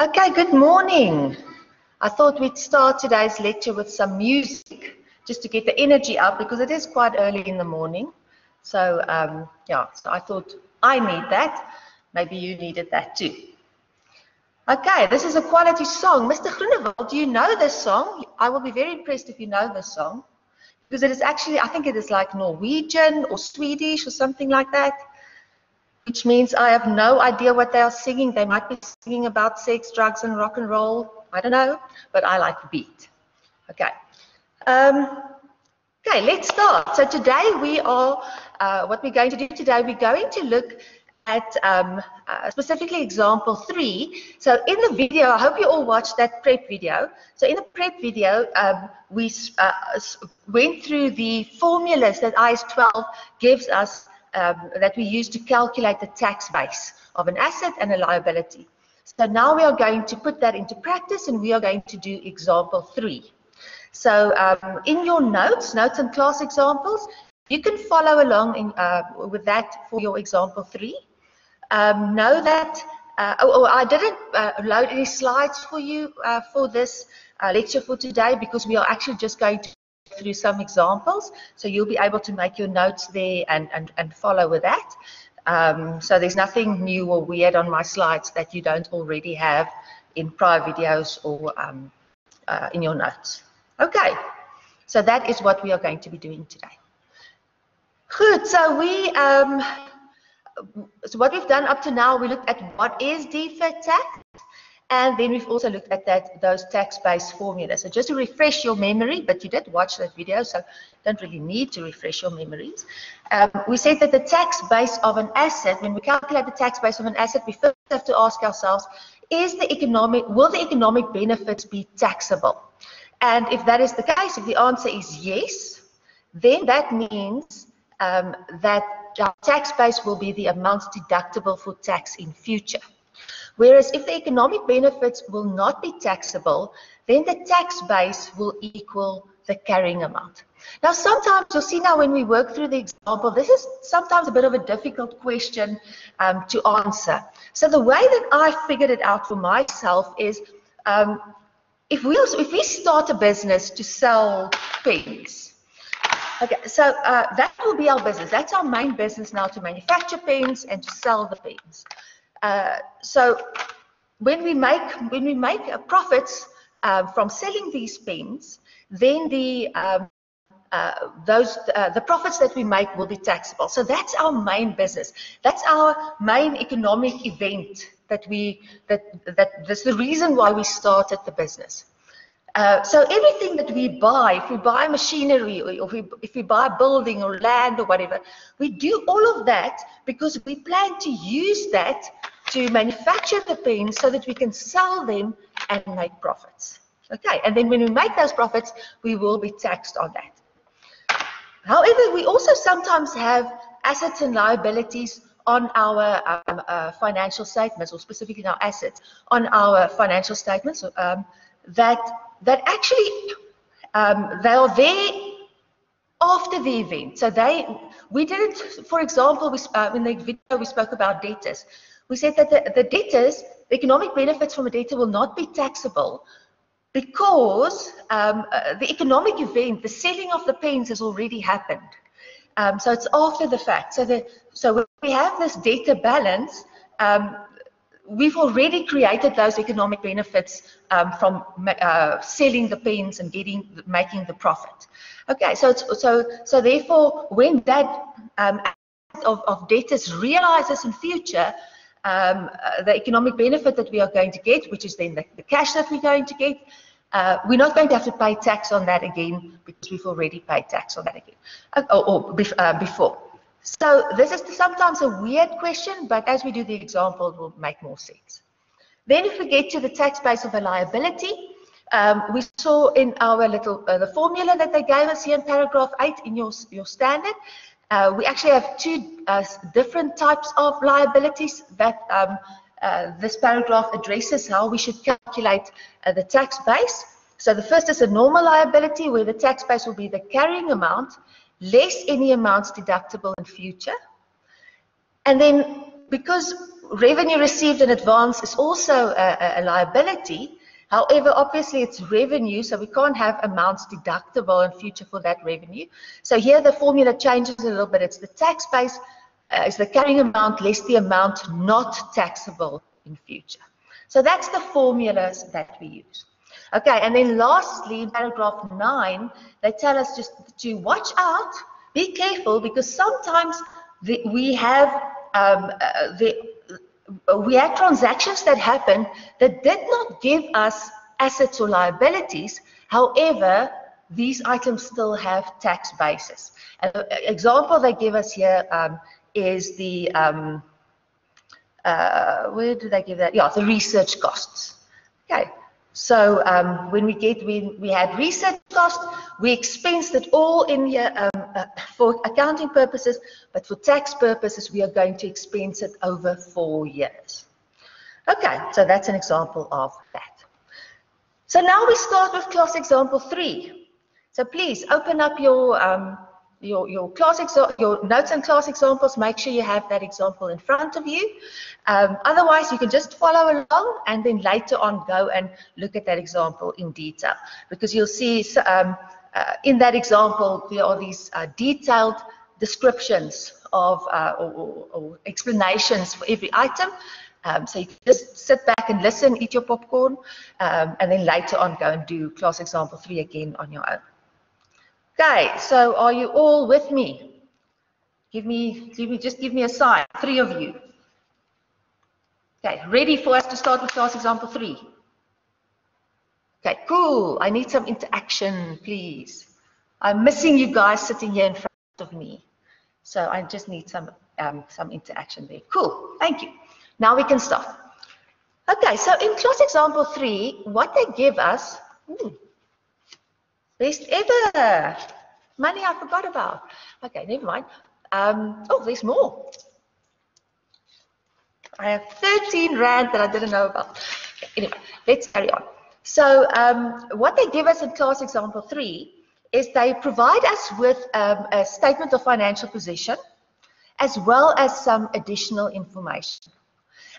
Okay, good morning. I thought we'd start today's lecture with some music just to get the energy up because it is quite early in the morning. So, um, yeah, so I thought I need that. Maybe you needed that too. Okay, this is a quality song. Mr. Groenewald, do you know this song? I will be very impressed if you know this song because it is actually, I think it is like Norwegian or Swedish or something like that which means I have no idea what they are singing. They might be singing about sex, drugs, and rock and roll. I don't know, but I like the beat. Okay. Um, okay, let's start. So today we are, uh, what we're going to do today, we're going to look at um, uh, specifically example three. So in the video, I hope you all watched that prep video. So in the prep video, um, we uh, went through the formulas that IAS 12 gives us um, that we use to calculate the tax base of an asset and a liability. So now we are going to put that into practice and we are going to do example three. So um, in your notes, notes and class examples, you can follow along in, uh, with that for your example three. Um, know that, uh, oh, oh, I didn't uh, load any slides for you uh, for this uh, lecture for today because we are actually just going to through some examples. So you'll be able to make your notes there and, and, and follow with that. Um, so there's nothing new or weird on my slides that you don't already have in prior videos or um, uh, in your notes. Okay, so that is what we are going to be doing today. Good, so we, um, so what we've done up to now, we looked at what is deferred tax, and then we've also looked at that those tax-based formulas. So just to refresh your memory, but you did watch that video, so don't really need to refresh your memories. Um, we said that the tax base of an asset, when we calculate the tax base of an asset, we first have to ask ourselves, is the economic, will the economic benefits be taxable? And if that is the case, if the answer is yes, then that means um, that our tax base will be the amounts deductible for tax in future. Whereas if the economic benefits will not be taxable, then the tax base will equal the carrying amount. Now, sometimes you'll see now when we work through the example, this is sometimes a bit of a difficult question um, to answer. So the way that I figured it out for myself is um, if, we also, if we start a business to sell pens, okay, so uh, that will be our business. That's our main business now to manufacture pens and to sell the pens. Uh, so when we make when we make profits uh, from selling these pens, then the um, uh, those uh, the profits that we make will be taxable. So that's our main business. That's our main economic event that we that that that's the reason why we started the business. Uh, so everything that we buy, if we buy machinery or if we, if we buy a building or land or whatever, we do all of that because we plan to use that to manufacture the pens so that we can sell them and make profits. Okay, and then when we make those profits, we will be taxed on that. However, we also sometimes have assets and liabilities on our um, uh, financial statements, or specifically our assets, on our financial statements um, that that actually um, they are there after the event. So they, we didn't, for example, we, uh, in the video we spoke about debtors. We said that the, the debtors, the economic benefits from a debtor will not be taxable because um, uh, the economic event, the selling of the pens has already happened. Um, so it's after the fact. So, the, so we have this debtor balance, um, we've already created those economic benefits um, from uh, selling the pens and getting making the profit. Okay, so so so therefore, when that um, of, of debtors realizes in future um, uh, the economic benefit that we are going to get, which is then the, the cash that we're going to get, uh, we're not going to have to pay tax on that again because we've already paid tax on that again, uh, or, or uh, before. So this is sometimes a weird question, but as we do the example, it will make more sense. Then if we get to the tax base of a liability, um, we saw in our little, uh, the formula that they gave us here in paragraph 8 in your, your standard, uh, we actually have two uh, different types of liabilities that um, uh, this paragraph addresses how we should calculate uh, the tax base. So the first is a normal liability where the tax base will be the carrying amount less any amounts deductible in future. And then because revenue received in advance is also a, a, liability, however, obviously it's revenue, so we can't have amounts deductible in future for that revenue. So here the formula changes a little bit. It's the tax base uh, is the carrying amount less the amount not taxable in future. So that's the formulas that we use. Okay, and then lastly, paragraph 9, they tell us just to watch out, be careful, because sometimes the, we have um, uh, the, we had transactions that happened that did not give us assets or liabilities. However, these items still have tax basis. An example they give us here um, is the, um, uh, where do they give that? Yeah, the research costs. Okay, so um, when we get, we, we had research costs, we expensed it all in here um, uh, for accounting purposes, but for tax purposes, we are going to expense it over four years. Okay, so that's an example of that. So now we start with class example three. So please open up your um, your, your class your notes and class examples, make sure you have that example in front of you. Um, otherwise, you can just follow along and then later on go and look at that example in detail because you'll see um, uh, in that example there are these uh, detailed descriptions of uh, or, or, explanations for every item. Um, so you just sit back and listen, eat your popcorn, um, and then later on go and do class example three again on your own. Okay, so are you all with me? Give me, give me, just give me a sign, three of you. Okay, ready for us to start with class example three? Okay, cool. I need some interaction, please. I'm missing you guys sitting here in front of me. So I just need some um, some interaction there. Cool, thank you. Now we can start. Okay, so in class example three, what they give us, ooh, Best ever. Money I forgot about. Okay, never mind. Um, oh, there's more. I have 13 Rand that I didn't know about. Anyway, let's carry on. So um, what they give us in class example three is they provide us with um, a statement of financial position as well as some additional information.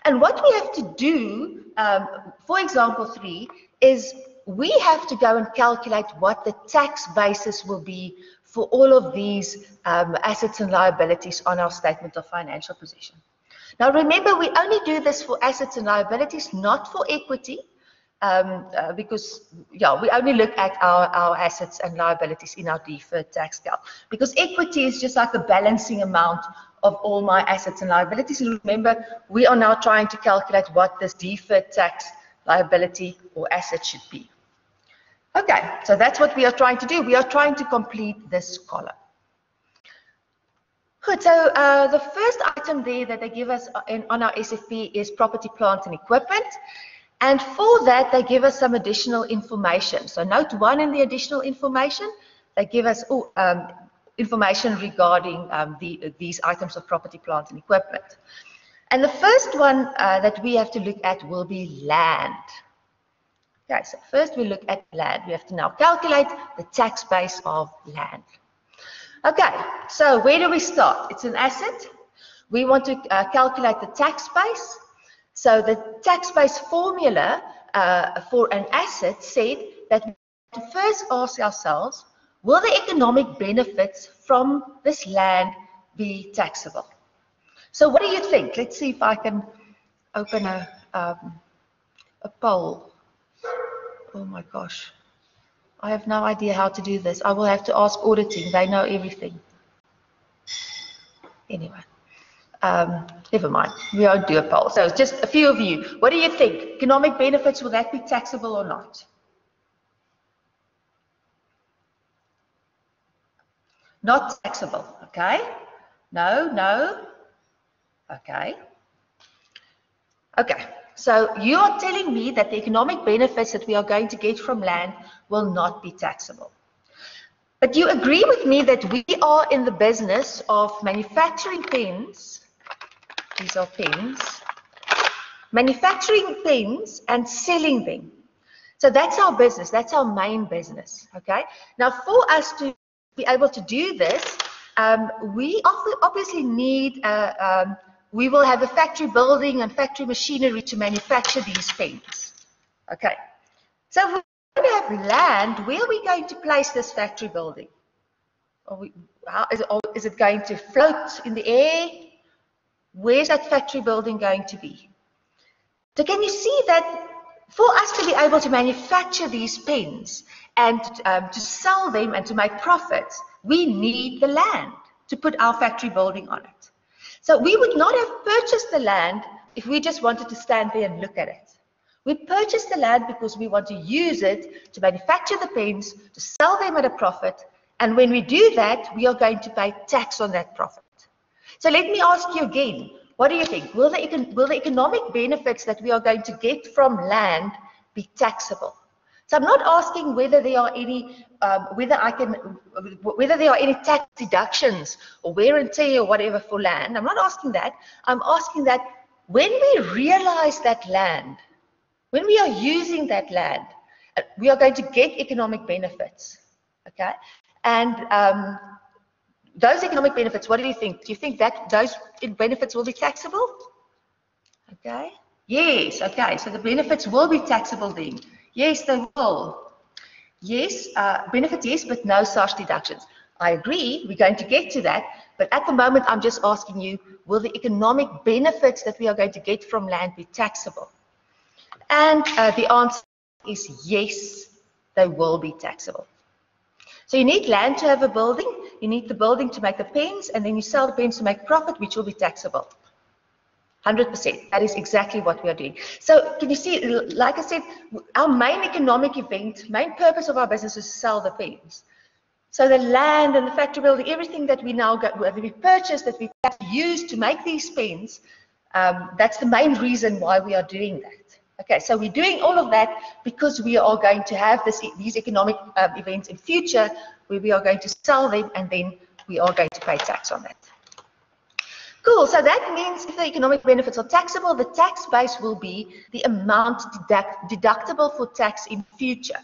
And what we have to do um, for example three is we have to go and calculate what the tax basis will be for all of these um, assets and liabilities on our statement of financial position. Now remember, we only do this for assets and liabilities, not for equity, um, uh, because yeah, we only look at our, our assets and liabilities in our deferred tax calc. Because equity is just like a balancing amount of all my assets and liabilities. And remember, we are now trying to calculate what this deferred tax liability or asset should be. Okay, so that's what we are trying to do. We are trying to complete this column. Good, so uh, the first item there that they give us in, on our SFP is property, plant and equipment. And for that, they give us some additional information. So note one in the additional information, they give us um, information regarding um, the, these items of property, plant and equipment. And the first one uh, that we have to look at will be land. Okay, so first we look at land. We have to now calculate the tax base of land. Okay, so where do we start? It's an asset. We want to uh, calculate the tax base. So the tax base formula uh, for an asset said that we have to first ask ourselves, will the economic benefits from this land be taxable? So what do you think? Let's see if I can open a, um, a poll. Oh my gosh. I have no idea how to do this. I will have to ask auditing. They know everything. Anyway, um, never mind. We won't do a poll. So just a few of you. What do you think? Economic benefits, will that be taxable or not? Not taxable, okay? No, no. Okay. Okay, so you are telling me that the economic benefits that we are going to get from land will not be taxable. But you agree with me that we are in the business of manufacturing pens. These are pens. Manufacturing pens and selling them. So that's our business. That's our main business. Okay. Now, for us to be able to do this, um, we obviously need, uh, um, we will have a factory building and factory machinery to manufacture these pens. Okay. So if we have land, where are we going to place this factory building? We, how, is, it, is it going to float in the air? Where's that factory building going to be? So can you see that for us to be able to manufacture these pens and um, to sell them and to make profits, we need the land to put our factory building on it. So we would not have purchased the land if we just wanted to stand there and look at it. We purchased the land because we want to use it to manufacture the pens, to sell them at a profit, and when we do that, we are going to pay tax on that profit. So let me ask you again, what do you think? Will the, will the economic benefits that we are going to get from land be taxable? So I'm not asking whether there are any, um, whether I can, whether there are any tax deductions or wear and tear or whatever for land. I'm not asking that. I'm asking that when we realize that land, when we are using that land, uh, we are going to get economic benefits. Okay, and um, those economic benefits, what do you think? Do you think that those benefits will be taxable? Okay. Yes, okay. So the benefits will be taxable then. Yes, they will. Yes, uh, benefits, yes, but no such deductions. I agree, we're going to get to that, but at the moment I'm just asking you, will the economic benefits that we are going to get from land be taxable? And uh, the answer is yes, they will be taxable. So you need land to have a building, you need the building to make the pens, and then you sell the pens to make profit, which will be taxable. 100%. That is exactly what we are doing. So can you see, like I said, our main economic event, main purpose of our business is to sell the pens. So the land and the factory building, everything that we now got, that we purchased, that we use to make these pens, um, that's the main reason why we are doing that. Okay, so we're doing all of that because we are going to have this, these economic um, events in future where we are going to sell them and then we are going to pay tax on that. Cool, so that means if the economic benefits are taxable, the tax base will be the amount deduct deductible for tax in future.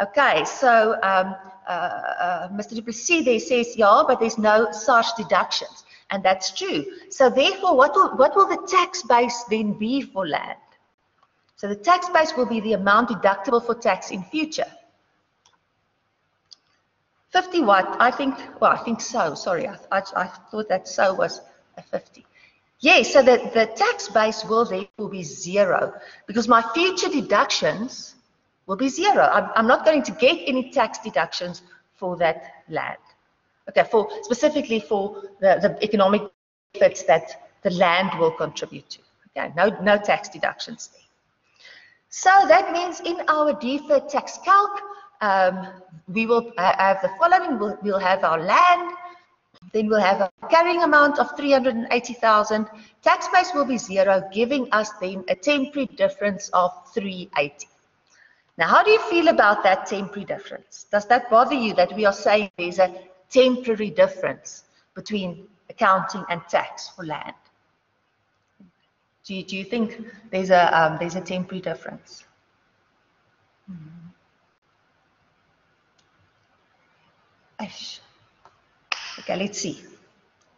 Okay, so um, uh, uh, Mr. Duplessis there says, yeah, but there's no such deductions. And that's true. So therefore, what will, what will the tax base then be for land? So the tax base will be the amount deductible for tax in future. 50 what? I think, well, I think so. Sorry, I, I, I thought that so was a 50. Yes, so the, the tax base will therefore be zero because my future deductions will be zero. I'm, I'm not going to get any tax deductions for that land. Okay, for specifically for the, the economic benefits that the land will contribute to. Okay, no, no tax deductions there. So that means in our deferred tax calc, um, we will have the following. We'll, we'll, have our land, then we'll have a carrying amount of 380,000. Tax base will be zero, giving us then a temporary difference of 380. Now, how do you feel about that temporary difference? Does that bother you that we are saying there's a temporary difference between accounting and tax for land? Do you, do you think there's a, um, there's a temporary difference? Hmm. Okay, let's see.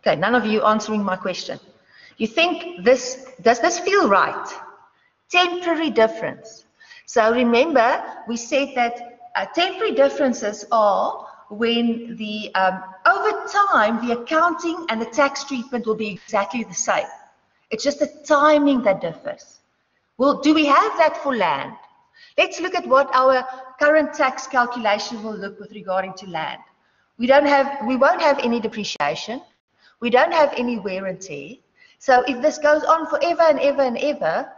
Okay, none of you answering my question. You think this, does this feel right? Temporary difference. So remember, we said that uh, temporary differences are when the, um, over time, the accounting and the tax treatment will be exactly the same. It's just the timing that differs. Well, do we have that for land? Let's look at what our current tax calculation will look with regarding to land. We don't have, we won't have any depreciation. We don't have any wear and tear. So if this goes on forever and ever and ever,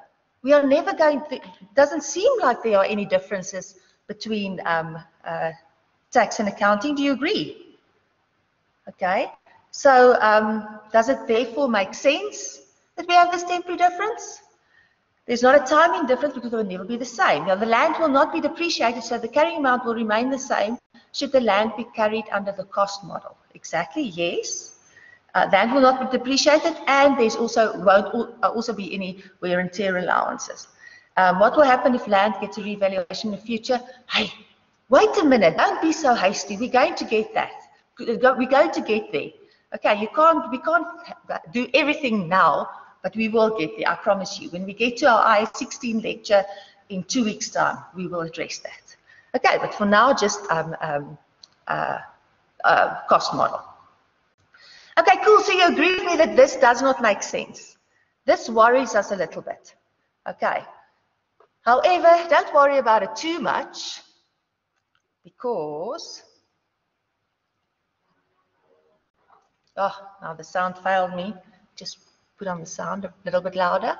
we are never going to, doesn't seem like there are any differences between um, uh, tax and accounting. Do you agree? Okay. So um, does it therefore make sense that we have this temporary difference? There's not a timing difference because it will never be the same. Now, the land will not be depreciated, so the carrying amount will remain the same should the land be carried under the cost model. Exactly, yes. Uh, land will not be depreciated, and there's also won't uh, also be any wear and tear allowances. Um, what will happen if land gets a revaluation in the future? Hey, wait a minute, don't be so hasty. We're going to get that. We're going to get there. Okay, you can't, we can't do everything now, but we will get there, I promise you. When we get to our IAS16 lecture in two weeks' time, we will address that. Okay, but for now, just um, um, uh, uh, cost model. Okay, cool. So you agree with me that this does not make sense. This worries us a little bit. Okay. However, don't worry about it too much because oh now the sound failed me just put on the sound a little bit louder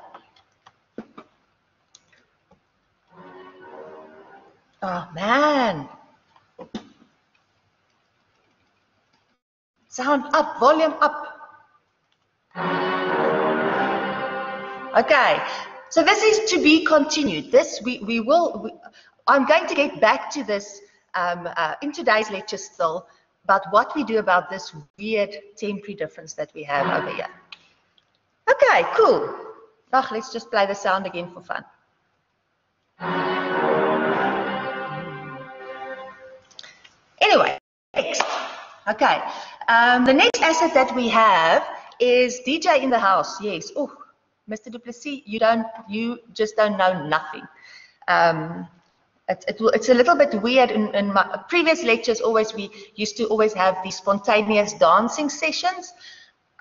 oh man sound up volume up okay so this is to be continued this we we will we, i'm going to get back to this um, uh, in today's lecture still about what we do about this weird temporary difference that we have over here. Okay, cool. Let's just play the sound again for fun. Okay, um, the next asset that we have is DJ in the house. Yes. Oh, Mr. Duplessis, you don't, you just don't know nothing. Um, it, it, it's a little bit weird in, in, my previous lectures always we used to always have these spontaneous dancing sessions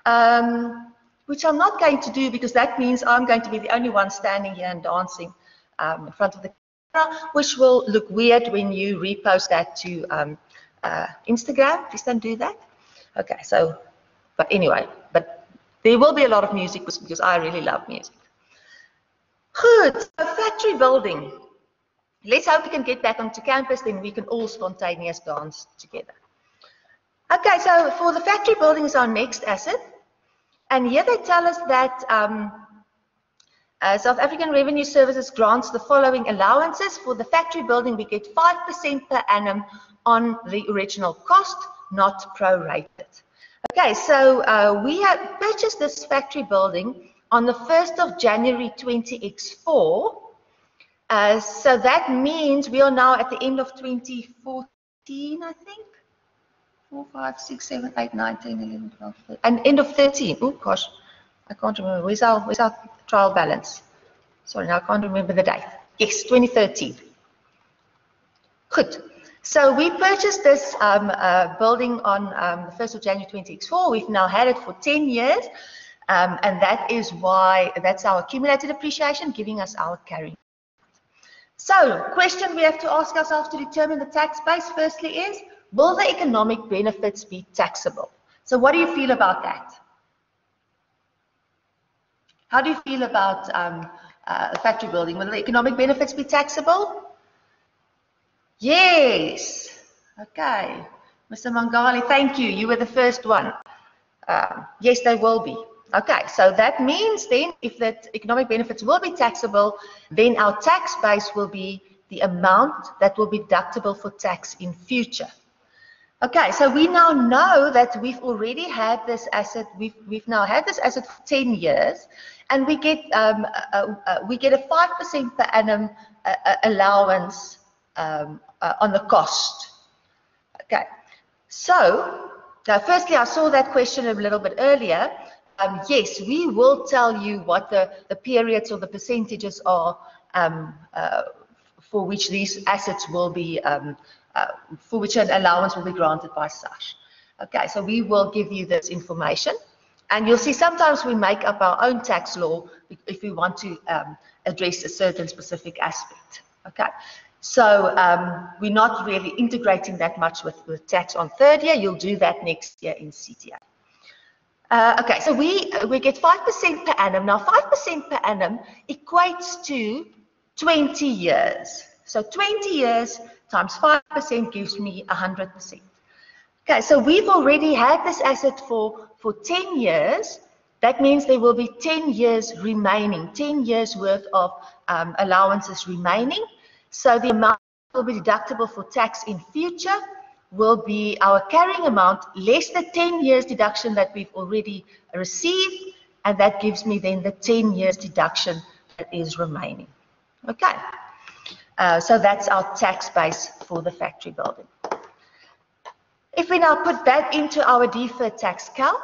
um, which I'm not going to do because that means I'm going to be the only one standing here and dancing um, in front of the camera which will look weird when you repost that to um, uh, Instagram please don't do that okay so but anyway but there will be a lot of music because I really love music good a factory building Let's hope we can get back onto campus, then we can all spontaneous dance together. Okay, so for the factory building is our next asset. And here they tell us that um, uh, South African Revenue Services grants the following allowances. For the factory building, we get 5% per annum on the original cost, not prorated. Okay, so uh, we have purchased this factory building on the 1st of January 20X4 uh, so that means we are now at the end of 2014, I think. 4, 5, 6, 7, 8, 9, 10, 11, 12, 13. And end of 13. Oh, gosh. I can't remember. Where's our, where's our trial balance? Sorry, now I can't remember the date. Yes, 2013. Good. So we purchased this um, uh, building on um, the 1st of January 2024. We've now had it for 10 years. Um, and that is why, that's our accumulated depreciation, giving us our carrying. So, question we have to ask ourselves to determine the tax base firstly is, will the economic benefits be taxable? So what do you feel about that? How do you feel about um, uh, factory building? Will the economic benefits be taxable? Yes. Okay. Mr. Mangali, thank you. You were the first one. Uh, yes, they will be. Okay, so that means then if that economic benefits will be taxable, then our tax base will be the amount that will be deductible for tax in future. Okay, so we now know that we've already had this asset, we've, we've now had this asset for 10 years, and we get, um, uh, uh, we get a 5% per annum uh, uh, allowance um, uh, on the cost. Okay, so now firstly, I saw that question a little bit earlier um, yes, we will tell you what the, the periods or the percentages are um, uh, for which these assets will be, um, uh, for which an allowance will be granted by SARS. Okay, so we will give you this information. And you'll see sometimes we make up our own tax law if we want to um, address a certain specific aspect. Okay, so um, we're not really integrating that much with, with tax on third year. You'll do that next year in CTA. Uh, okay, so we we get 5% per annum. Now, 5% per annum equates to 20 years. So 20 years times 5% gives me 100%. Okay, so we've already had this asset for, for 10 years. That means there will be 10 years remaining, 10 years worth of um, allowances remaining. So the amount will be deductible for tax in future will be our carrying amount less the 10 years deduction that we've already received, and that gives me then the 10 years deduction that is remaining. Okay, uh, so that's our tax base for the factory building. If we now put that into our deferred tax calc,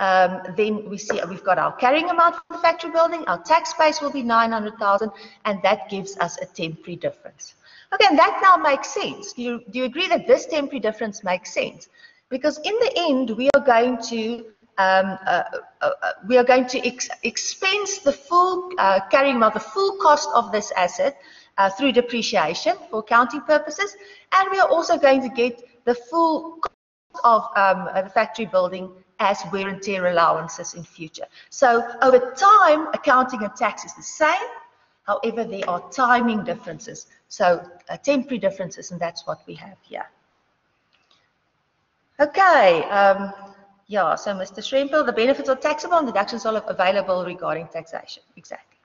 um, then we see we've got our carrying amount for the factory building, our tax base will be 900,000, and that gives us a temporary difference. Okay, and that now makes sense. Do you, do you agree that this temporary difference makes sense? Because in the end, we are going to um, uh, uh, uh, we are going to ex expense the full uh, carrying amount, the full cost of this asset uh, through depreciation for accounting purposes, and we are also going to get the full cost of um, the factory building as wear and tear allowances in future. So over time, accounting and tax is the same. However, there are timing differences. So uh, temporary differences, and that's what we have here. Okay, um, yeah, so Mr. Schrempel, the benefits are taxable and deductions are available regarding taxation. Exactly.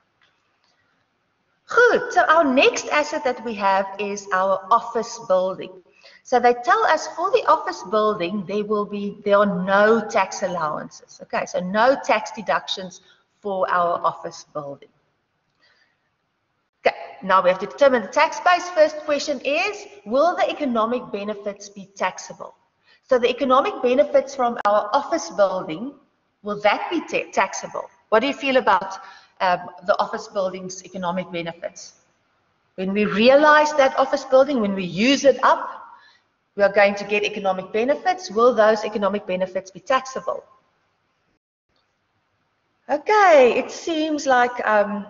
Good, so our next asset that we have is our office building. So they tell us for the office building, there will be, there are no tax allowances. Okay, so no tax deductions for our office building. Okay, now we have to determine the tax base. First question is, will the economic benefits be taxable? So the economic benefits from our office building, will that be taxable? What do you feel about um, the office building's economic benefits? When we realize that office building, when we use it up, we are going to get economic benefits. Will those economic benefits be taxable? Okay, it seems like, um,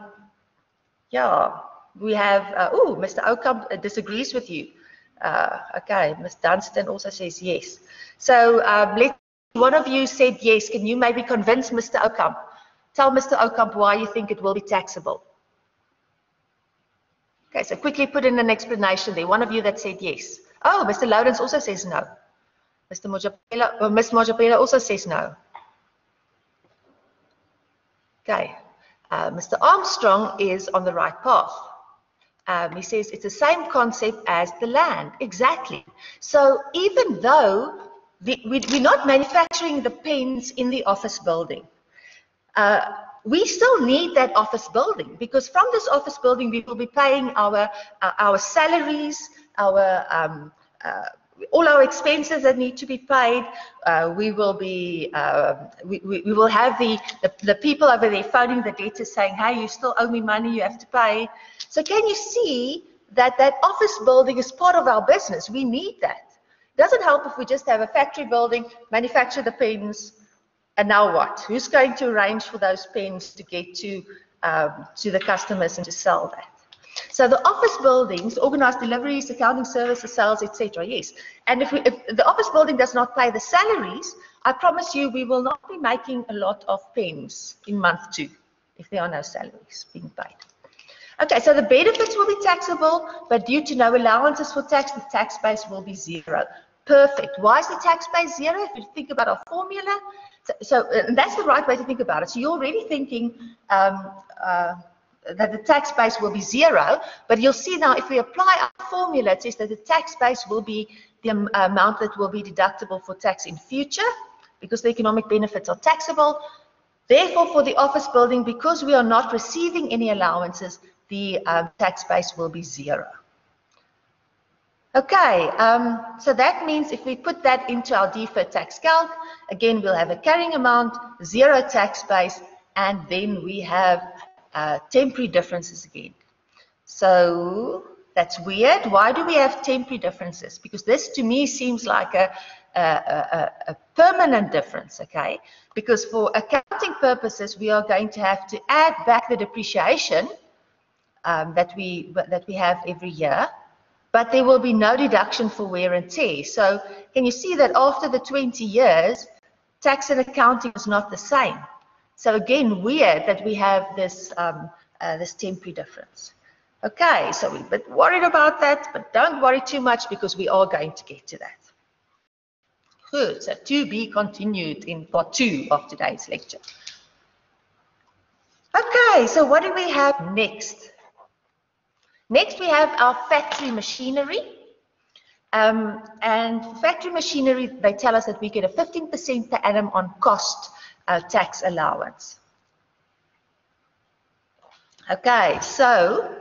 yeah, we have, uh, oh, Mr. Okamp disagrees with you. Uh, okay, Ms. Dunstan also says yes. So um, let one of you said yes. Can you maybe convince Mr. Okamp? Tell Mr. Okamp why you think it will be taxable. Okay, so quickly put in an explanation there. One of you that said yes. Oh, Mr. Lawrence also says no. Mr. Mojapela, or Ms. Mojapela also says no. Okay, uh, Mr. Armstrong is on the right path. Um, he says it's the same concept as the land, exactly. So even though the, we, are not manufacturing the pens in the office building, uh, we still need that office building because from this office building we will be paying our uh, our salaries, our um, uh, all our expenses that need to be paid. Uh, we will be, uh, we, we, will have the, the, the, people over there phoning the debtors saying, hey, you still owe me money, you have to pay. So can you see that that office building is part of our business? We need that. It doesn't help if we just have a factory building, manufacture the pens, and now what? Who's going to arrange for those pens to get to, um, to the customers and to sell that? So the office buildings organized deliveries, accounting services, sales, etc. Yes. And if, we, if the office building does not pay the salaries, I promise you we will not be making a lot of pens in month two if there are no salaries being paid. Okay, so the benefits will be taxable, but due to no allowances for tax, the tax base will be zero. Perfect. Why is the tax base zero? If you think about our formula, so, so that's the right way to think about it. So you're already thinking um, uh, that the tax base will be zero, but you'll see now if we apply our formula, it says that the tax base will be the amount that will be deductible for tax in future because the economic benefits are taxable. Therefore, for the office building, because we are not receiving any allowances, the um, tax base will be zero. Okay, um, so that means if we put that into our deferred tax calc, again, we'll have a carrying amount, zero tax base, and then we have uh, temporary differences again. So that's weird. Why do we have temporary differences? Because this to me seems like a, a, a, a permanent difference, okay? Because for accounting purposes, we are going to have to add back the depreciation um, that we that we have every year, but there will be no deduction for wear and tear. So can you see that after the 20 years, tax and accounting is not the same? So again, weird that we have this, um, uh, this temporary difference. Okay, so we're a bit worried about that, but don't worry too much because we are going to get to that. Good, so to be continued in part two of today's lecture. Okay, so what do we have next? Next, we have our factory machinery. Um, and factory machinery, they tell us that we get a 15% per annum on cost tax allowance. Okay, so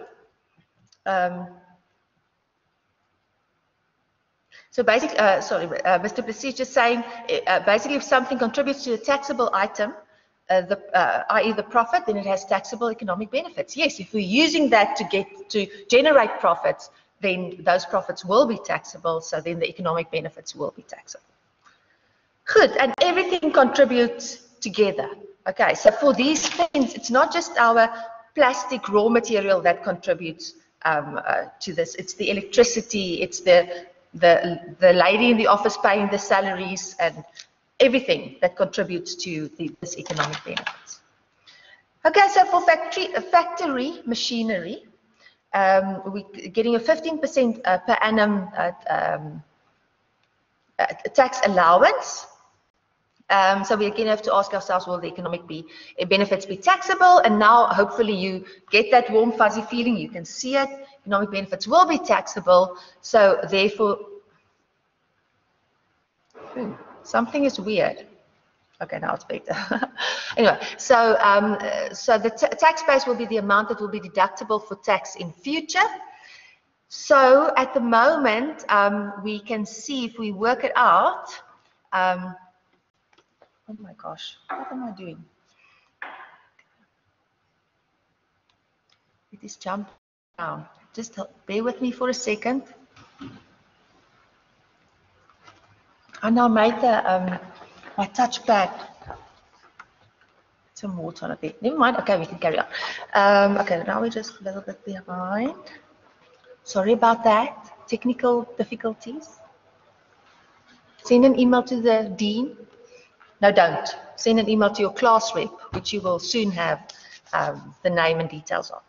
um, so basically, uh, sorry, uh, Mr. Plessis just saying, uh, basically if something contributes to a taxable item, uh, the, uh, i.e. the profit, then it has taxable economic benefits. Yes, if we're using that to get to generate profits, then those profits will be taxable, so then the economic benefits will be taxable. Good, and everything contributes together. Okay, so for these things, it's not just our plastic raw material that contributes um, uh, to this. It's the electricity, it's the, the, the lady in the office paying the salaries and everything that contributes to the, this economic benefits. Okay, so for factory, factory machinery, um, we're getting a 15% uh, per annum uh, um, uh, tax allowance. Um, so we again have to ask ourselves, will the economic be, uh, benefits be taxable? And now hopefully you get that warm fuzzy feeling, you can see it, economic benefits will be taxable. So therefore, hmm, something is weird. Okay, now it's better. anyway, so um, so the tax base will be the amount that will be deductible for tax in future. So at the moment, um, we can see if we work it out. Um, oh my gosh, what am I doing? It is jumping down. Just bear with me for a second. I now made the um, my touchpad. Some water on a bit. Never mind. Okay, we can carry on. Um, okay, now we're just a little bit behind. Sorry about that. Technical difficulties. Send an email to the dean. No, don't. Send an email to your class rep, which you will soon have um, the name and details of.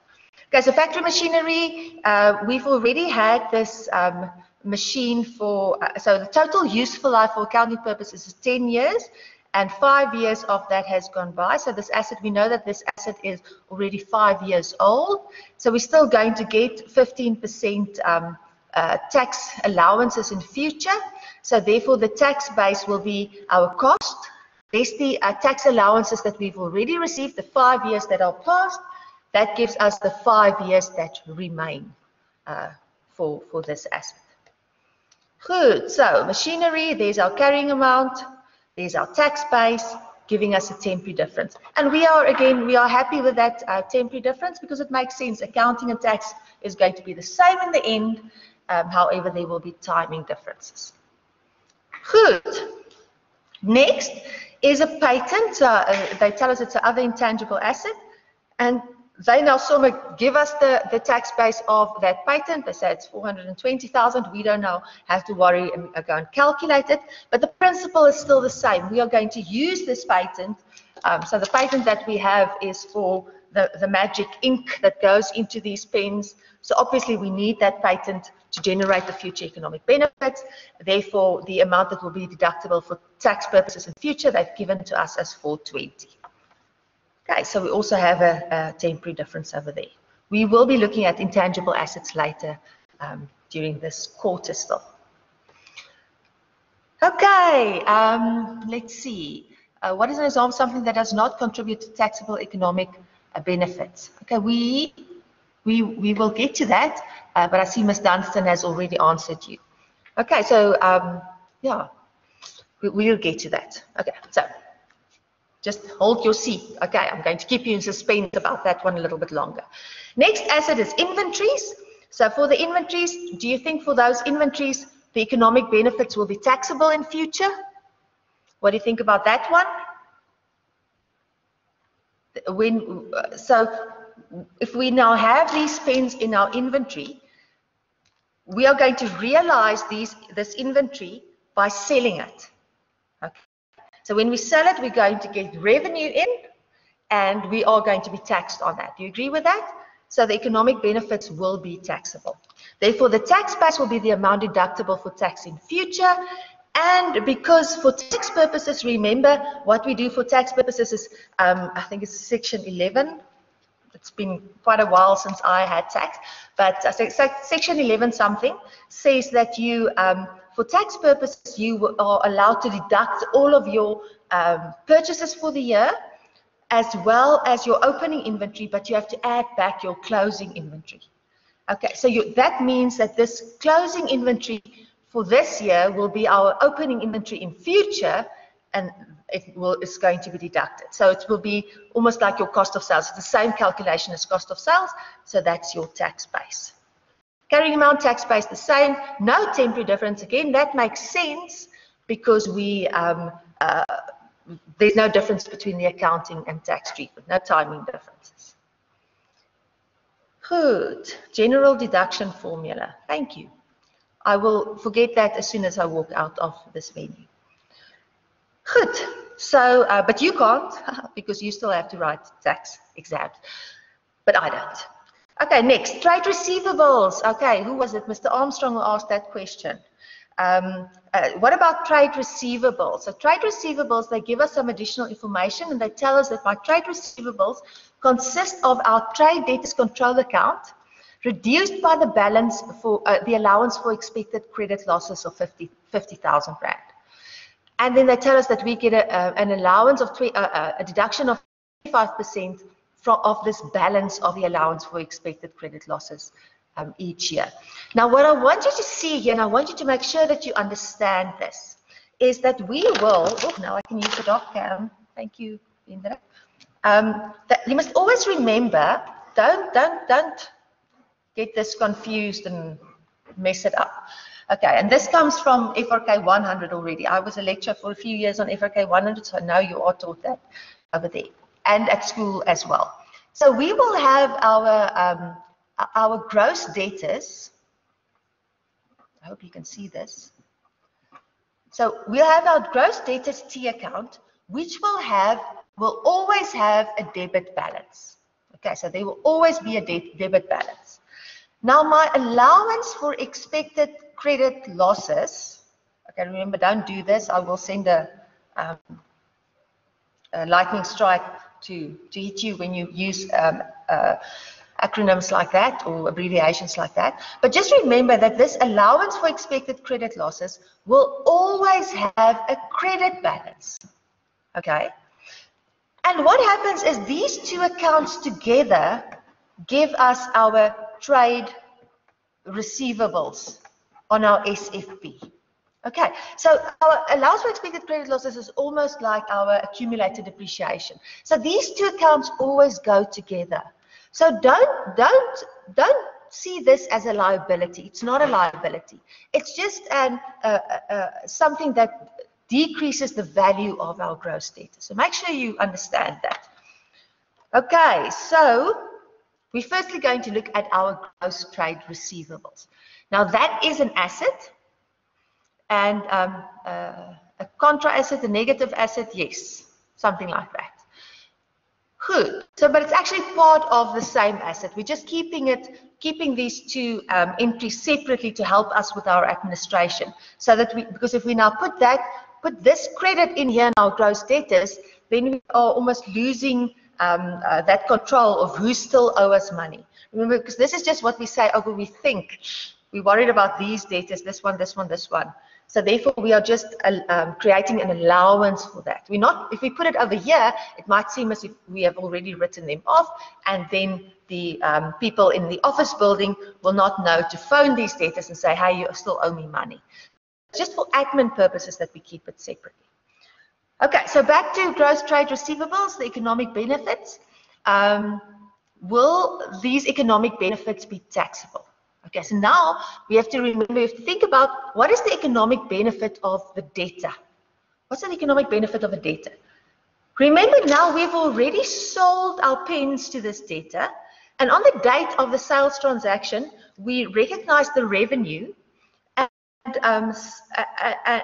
Okay, so factory machinery, uh, we've already had this um, machine for, uh, so the total useful life for accounting purposes is 10 years and five years of that has gone by. So this asset, we know that this asset is already five years old. So we're still going to get 15% um, uh, tax allowances in future. So therefore the tax base will be our cost. There's the uh, tax allowances that we've already received, the five years that are past. That gives us the five years that remain uh, for, for this asset. Good, so machinery, there's our carrying amount, there's our tax base, giving us a temporary difference. And we are, again, we are happy with that uh, temporary difference because it makes sense. Accounting and tax is going to be the same in the end, um, however, there will be timing differences. Good. Next is a patent. Uh, they tell us it's another intangible asset. And they now sort of give us the, the tax base of that patent. They say it's 420,000. We don't now have to worry and go and calculate it. But the principle is still the same. We are going to use this patent. Um, so the patent that we have is for the, the magic ink that goes into these pens. So obviously we need that patent to generate the future economic benefits. Therefore, the amount that will be deductible for tax purposes in future, they've given to us as 420. Okay, so we also have a, a, temporary difference over there. We will be looking at intangible assets later um, during this quarter still. Okay, um, let's see. Uh, what is an example of something that does not contribute to taxable economic uh, benefits? Okay, we, we, we will get to that, uh, but I see Ms. Dunstan has already answered you. Okay, so um, yeah, we, we'll get to that. Okay, so just hold your seat. Okay, I'm going to keep you in suspense about that one a little bit longer. Next asset is inventories. So for the inventories, do you think for those inventories, the economic benefits will be taxable in future? What do you think about that one? When, so if we now have these pens in our inventory, we are going to realize these, this inventory by selling it. Okay. So when we sell it, we're going to get revenue in and we are going to be taxed on that. Do you agree with that? So the economic benefits will be taxable. Therefore, the tax base will be the amount deductible for tax in future. And because for tax purposes, remember what we do for tax purposes is, um, I think it's section 11. It's been quite a while since I had tax, but uh, section 11 something says that you um, for tax purposes, you are allowed to deduct all of your um, purchases for the year as well as your opening inventory, but you have to add back your closing inventory. Okay, so you, that means that this closing inventory for this year will be our opening inventory in future, and it will is going to be deducted. So it will be almost like your cost of sales. It's the same calculation as cost of sales, so that's your tax base. Carrying amount tax base the same, no temporary difference. Again, that makes sense because we um, uh, there's no difference between the accounting and tax treatment, no timing differences. Good. General deduction formula. Thank you. I will forget that as soon as I walk out of this venue. Good. So, uh, but you can't because you still have to write tax exams, but I don't. Okay, next, trade receivables. Okay, who was it? Mr. Armstrong who asked that question. Um, uh, what about trade receivables? So trade receivables, they give us some additional information and they tell us that my trade receivables consist of our trade debtors control account reduced by the balance for uh, the allowance for expected credit losses of 50,000 50, rand. And then they tell us that we get a, uh, an allowance of uh, uh, a deduction of 25% from of this balance of the allowance for expected credit losses um, each year. Now, what I want you to see here, and I want you to make sure that you understand this, is that we will, oh, now I can use the doc cam. Thank you, Indra. Um, you must always remember, don't, don't, don't get this confused and mess it up. Okay, and this comes from FRK 100 already. I was a lecturer for a few years on FRK 100, so now you are taught that over there and at school as well. So we will have our um, our gross debtors, I hope you can see this. So we'll have our gross debtors T account, which will have, will always have a debit balance. Okay, so there will always be a de debit balance. Now my allowance for expected credit losses, okay, remember don't do this, I will send a, um, a lightning strike to, to hit you when you use um, uh, acronyms like that or abbreviations like that. But just remember that this allowance for expected credit losses will always have a credit balance. Okay? And what happens is these two accounts together give us our trade receivables on our SFP. Okay, so our allowance for expected credit losses is almost like our accumulated depreciation. So these two accounts always go together. So don't don't don't see this as a liability. It's not a liability. It's just an uh, uh, something that decreases the value of our gross debt. So make sure you understand that. Okay, so we're firstly going to look at our gross trade receivables. Now that is an asset and um, uh, a contra asset, a negative asset, yes, something like that. Good. So, but it's actually part of the same asset. We're just keeping it, keeping these two um, entries separately to help us with our administration. So that we, because if we now put that, put this credit in here in our gross debtors, then we are almost losing um, uh, that control of who still owe us money. Remember, because this is just what we say, oh, we think. We're worried about these debtors, this one, this one, this one. So therefore, we are just uh, um, creating an allowance for that. We're not, if we put it over here, it might seem as if we have already written them off, and then the um, people in the office building will not know to phone these debtors and say, hey, you still owe me money. Just for admin purposes that we keep it separately. Okay, so back to gross trade receivables, the economic benefits. Um, will these economic benefits be taxable? Okay, so now we have to remember, we have to think about what is the economic benefit of the debtor? What's the economic benefit of a debtor? Remember now we've already sold our pens to this debtor, and on the date of the sales transaction, we recognize the revenue, and um,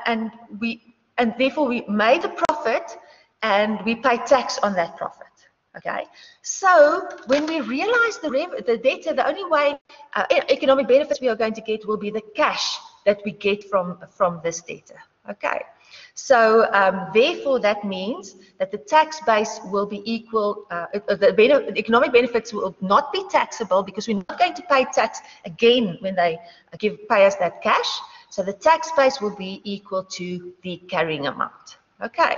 and we and therefore we made a profit, and we pay tax on that profit. Okay, so when we realize the, the debtor, the only way uh, economic benefits we are going to get will be the cash that we get from, from this debtor. Okay, so um, therefore that means that the tax base will be equal, uh, uh the, the economic benefits will not be taxable because we're not going to pay tax again when they give pay us that cash. So the tax base will be equal to the carrying amount. Okay,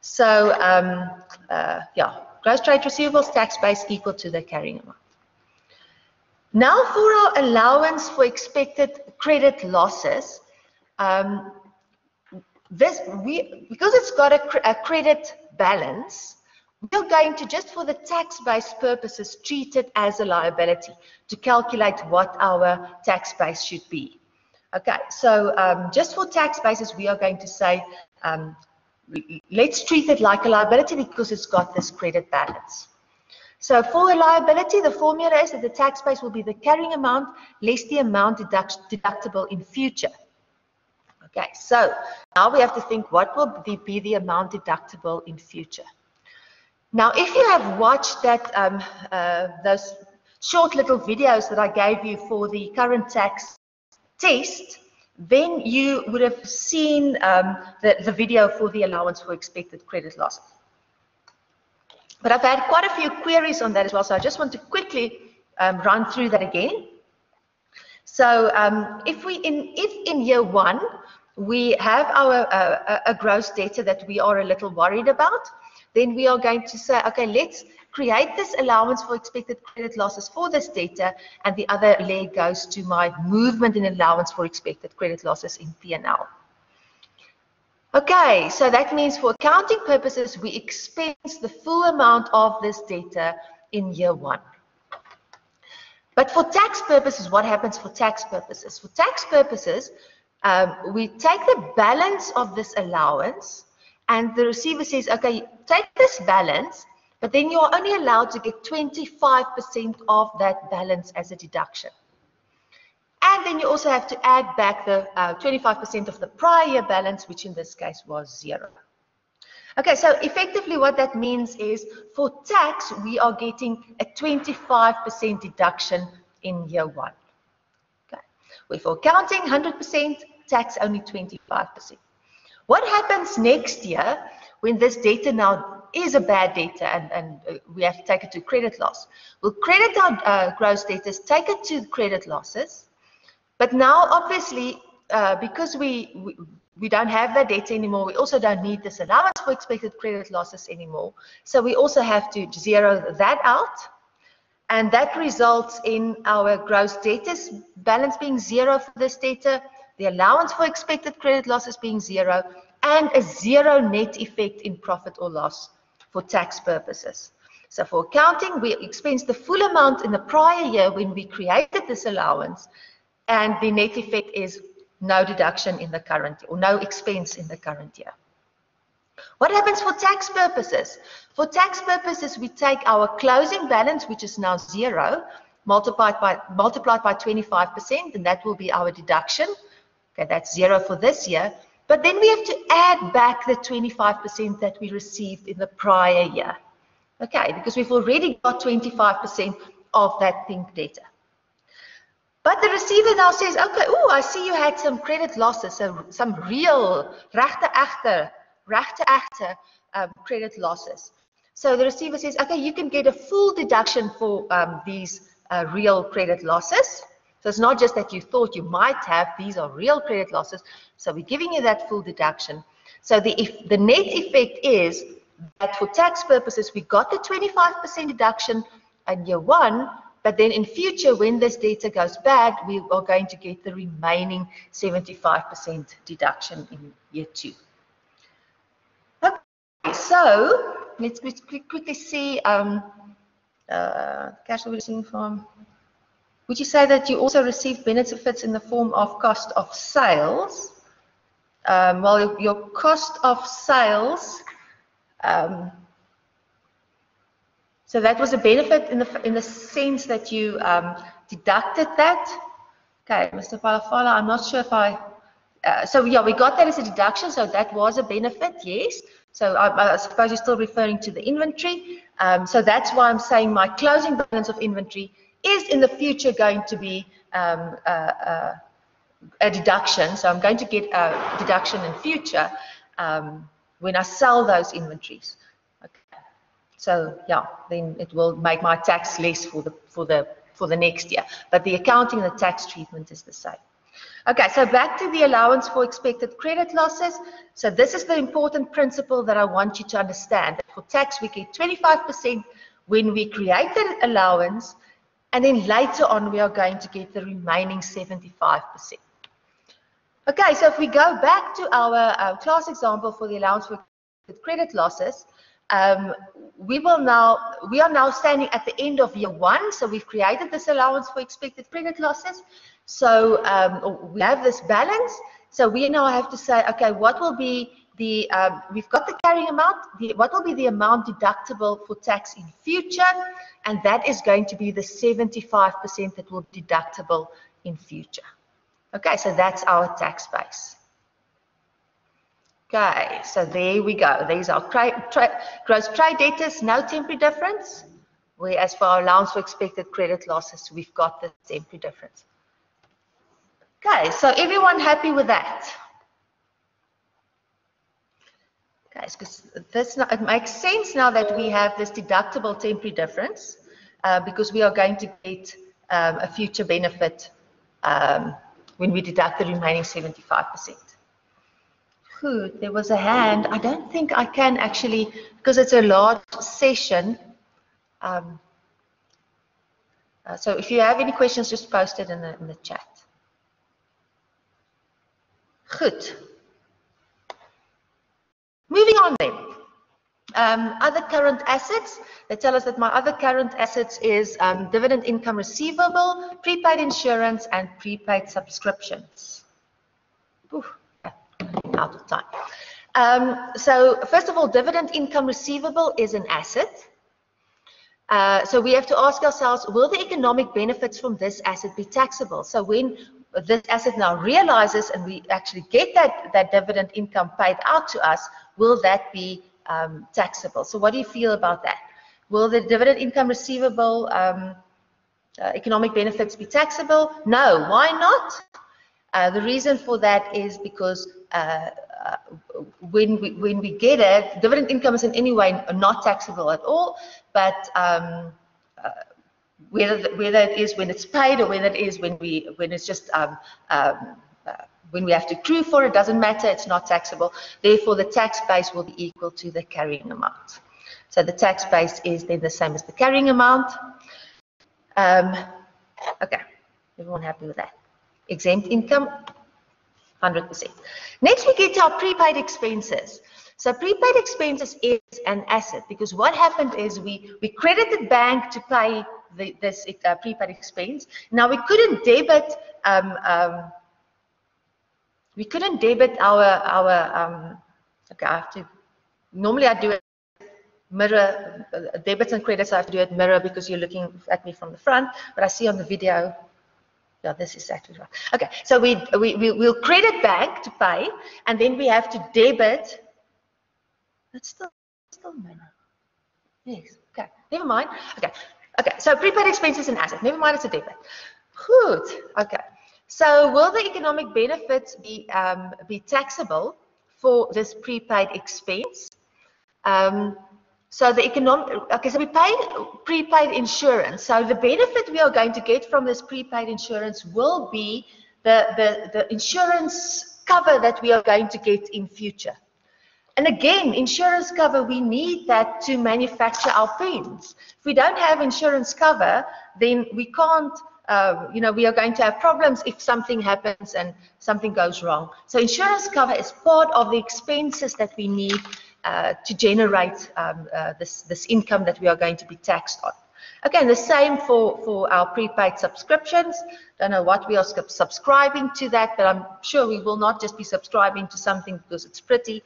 so um, uh, yeah gross trade receivables tax base equal to the carrying amount. Now for our allowance for expected credit losses, um, this we because it's got a, a credit balance, we're going to just for the tax base purposes treat it as a liability to calculate what our tax base should be. Okay, so um, just for tax bases, we are going to say um, let's treat it like a liability because it's got this credit balance. So for a liability, the formula is that the tax base will be the carrying amount less the amount deduct deductible in future. Okay, so now we have to think what will be the amount deductible in future. Now, if you have watched that um, uh, those short little videos that I gave you for the current tax test, then you would have seen um, the, the video for the allowance for expected credit losses. But I've had quite a few queries on that as well, so I just want to quickly um, run through that again. So um, if we in if in year one we have our uh, a gross debtor that we are a little worried about, then we are going to say, okay, let's create this allowance for expected credit losses for this debtor, and the other leg goes to my movement in allowance for expected credit losses in P&L. Okay, so that means for accounting purposes, we expense the full amount of this debtor in year one. But for tax purposes, what happens for tax purposes? For tax purposes, um, we take the balance of this allowance and the receiver says, okay, take this balance, but then you're only allowed to get 25% of that balance as a deduction. And then you also have to add back the 25% uh, of the prior year balance, which in this case was zero. Okay, so effectively what that means is for tax, we are getting a 25% deduction in year one. Okay, with accounting, 100%, tax only 25%. What happens next year when this debtor now is a bad debtor and, and uh, we have to take it to credit loss? We'll credit our uh, gross debtor, take it to credit losses, but now, obviously, uh, because we, we, we don't have that debtor anymore, we also don't need this allowance for expected credit losses anymore. So we also have to zero that out. And that results in our gross debtors balance being zero for this debtor, the allowance for expected credit losses being zero, and a zero net effect in profit or loss for tax purposes. So for accounting, we expense the full amount in the prior year when we created this allowance, and the net effect is no deduction in the current or no expense in the current year. What happens for tax purposes? For tax purposes, we take our closing balance, which is now zero, multiplied by multiplied by 25%, and that will be our deduction. Okay, that's zero for this year. But then we have to add back the 25% that we received in the prior year. Okay, because we've already got 25% of that pink debtor. But the receiver now says, okay, oh, I see you had some credit losses, so some real, rechte echte, rechte echte um, credit losses. So the receiver says, okay, you can get a full deduction for um, these uh, real credit losses. So it's not just that you thought you might have, these are real credit losses. So we're giving you that full deduction. So the, if, the net effect is that for tax purposes, we got the 25% deduction in year one, but then in future, when this debtor goes bad, we are going to get the remaining 75% deduction in year two. Okay, so let's quickly see um, uh, cash from. Would you say that you also receive benefits in the form of cost of sales? Um, well, your cost of sales um, so that was a benefit in the, in the sense that you um, deducted that. Okay, Mr. Palafala, I'm not sure if I, uh, so yeah, we got that as a deduction, so that was a benefit, yes. So I, I suppose you're still referring to the inventory. Um, so that's why I'm saying my closing balance of inventory is in the future going to be um, uh, uh, a deduction. So I'm going to get a deduction in future um, when I sell those inventories. Okay. So yeah, then it will make my tax less for the for the for the next year. But the accounting and the tax treatment is the same. Okay, so back to the allowance for expected credit losses. So this is the important principle that I want you to understand. For tax, we get 25% when we create the allowance, and then later on, we are going to get the remaining 75%. Okay, so if we go back to our, class example for the allowance for credit losses, um, we will now, we are now standing at the end of year one. So we've created this allowance for expected credit losses. So um, we have this balance. So we now have to say, okay, what will be the, um, we've got the carrying amount, the, what will be the amount deductible for tax in future? And that is going to be the 75% that will be deductible in future. Okay, so that's our tax base. Okay, so there we go. These are gross trade debtors, no temporary difference. Whereas for our allowance for expected credit losses, we've got the temporary difference. Okay, so everyone happy with that? Guys, because this it makes sense now that we have this deductible temporary difference uh, because we are going to get um, a future benefit um, when we deduct the remaining 75% could, there was a hand. I don't think I can actually, because it's a large session. Um, uh, so if you have any questions, just post it in the, in the chat. Good. Moving on then. Um, other current assets, they tell us that my other current assets is um, dividend income receivable, prepaid insurance, and prepaid subscriptions. Ooh out of time. Um, so first of all, dividend income receivable is an asset. Uh, so we have to ask ourselves, will the economic benefits from this asset be taxable? So when this asset now realizes and we actually get that, that dividend income paid out to us, will that be um, taxable? So what do you feel about that? Will the dividend income receivable um, uh, economic benefits be taxable? No, why not? Uh, the reason for that is because uh, uh, when we when we get it, dividend income is in any way not taxable at all. But um, uh, whether whether it is when it's paid or whether it is when we when it's just um, um, when we have to accrue for it, doesn't matter. It's not taxable. Therefore, the tax base will be equal to the carrying amount. So the tax base is then the same as the carrying amount. Um, okay, everyone happy with that? exempt income, 100%. Next, we get to our prepaid expenses. So prepaid expenses is an asset because what happened is we, we credited bank to pay the, this uh, prepaid expense. Now we couldn't debit, um, um, we couldn't debit our, our um, okay, I have to, normally I do it mirror, uh, debits and credits, I have to do it mirror because you're looking at me from the front, but I see on the video yeah, this is exactly right. Okay, so we, we, we, will credit bank to pay, and then we have to debit. That's still, still minor. Yes, okay, never mind. Okay, okay, so prepaid expenses and asset. Never mind, it's a debit. Good, okay. So will the economic benefits be, um, be taxable for this prepaid expense? Um, so the economic, okay, so we pay prepaid insurance. So the benefit we are going to get from this prepaid insurance will be the, the, the insurance cover that we are going to get in future. And again, insurance cover, we need that to manufacture our pens. If we don't have insurance cover, then we can't, uh, you know, we are going to have problems if something happens and something goes wrong. So insurance cover is part of the expenses that we need uh, to generate um, uh, this, this income that we are going to be taxed on. Again, the same for, for our prepaid subscriptions. Don't know what we are subscribing to that, but I'm sure we will not just be subscribing to something because it's pretty.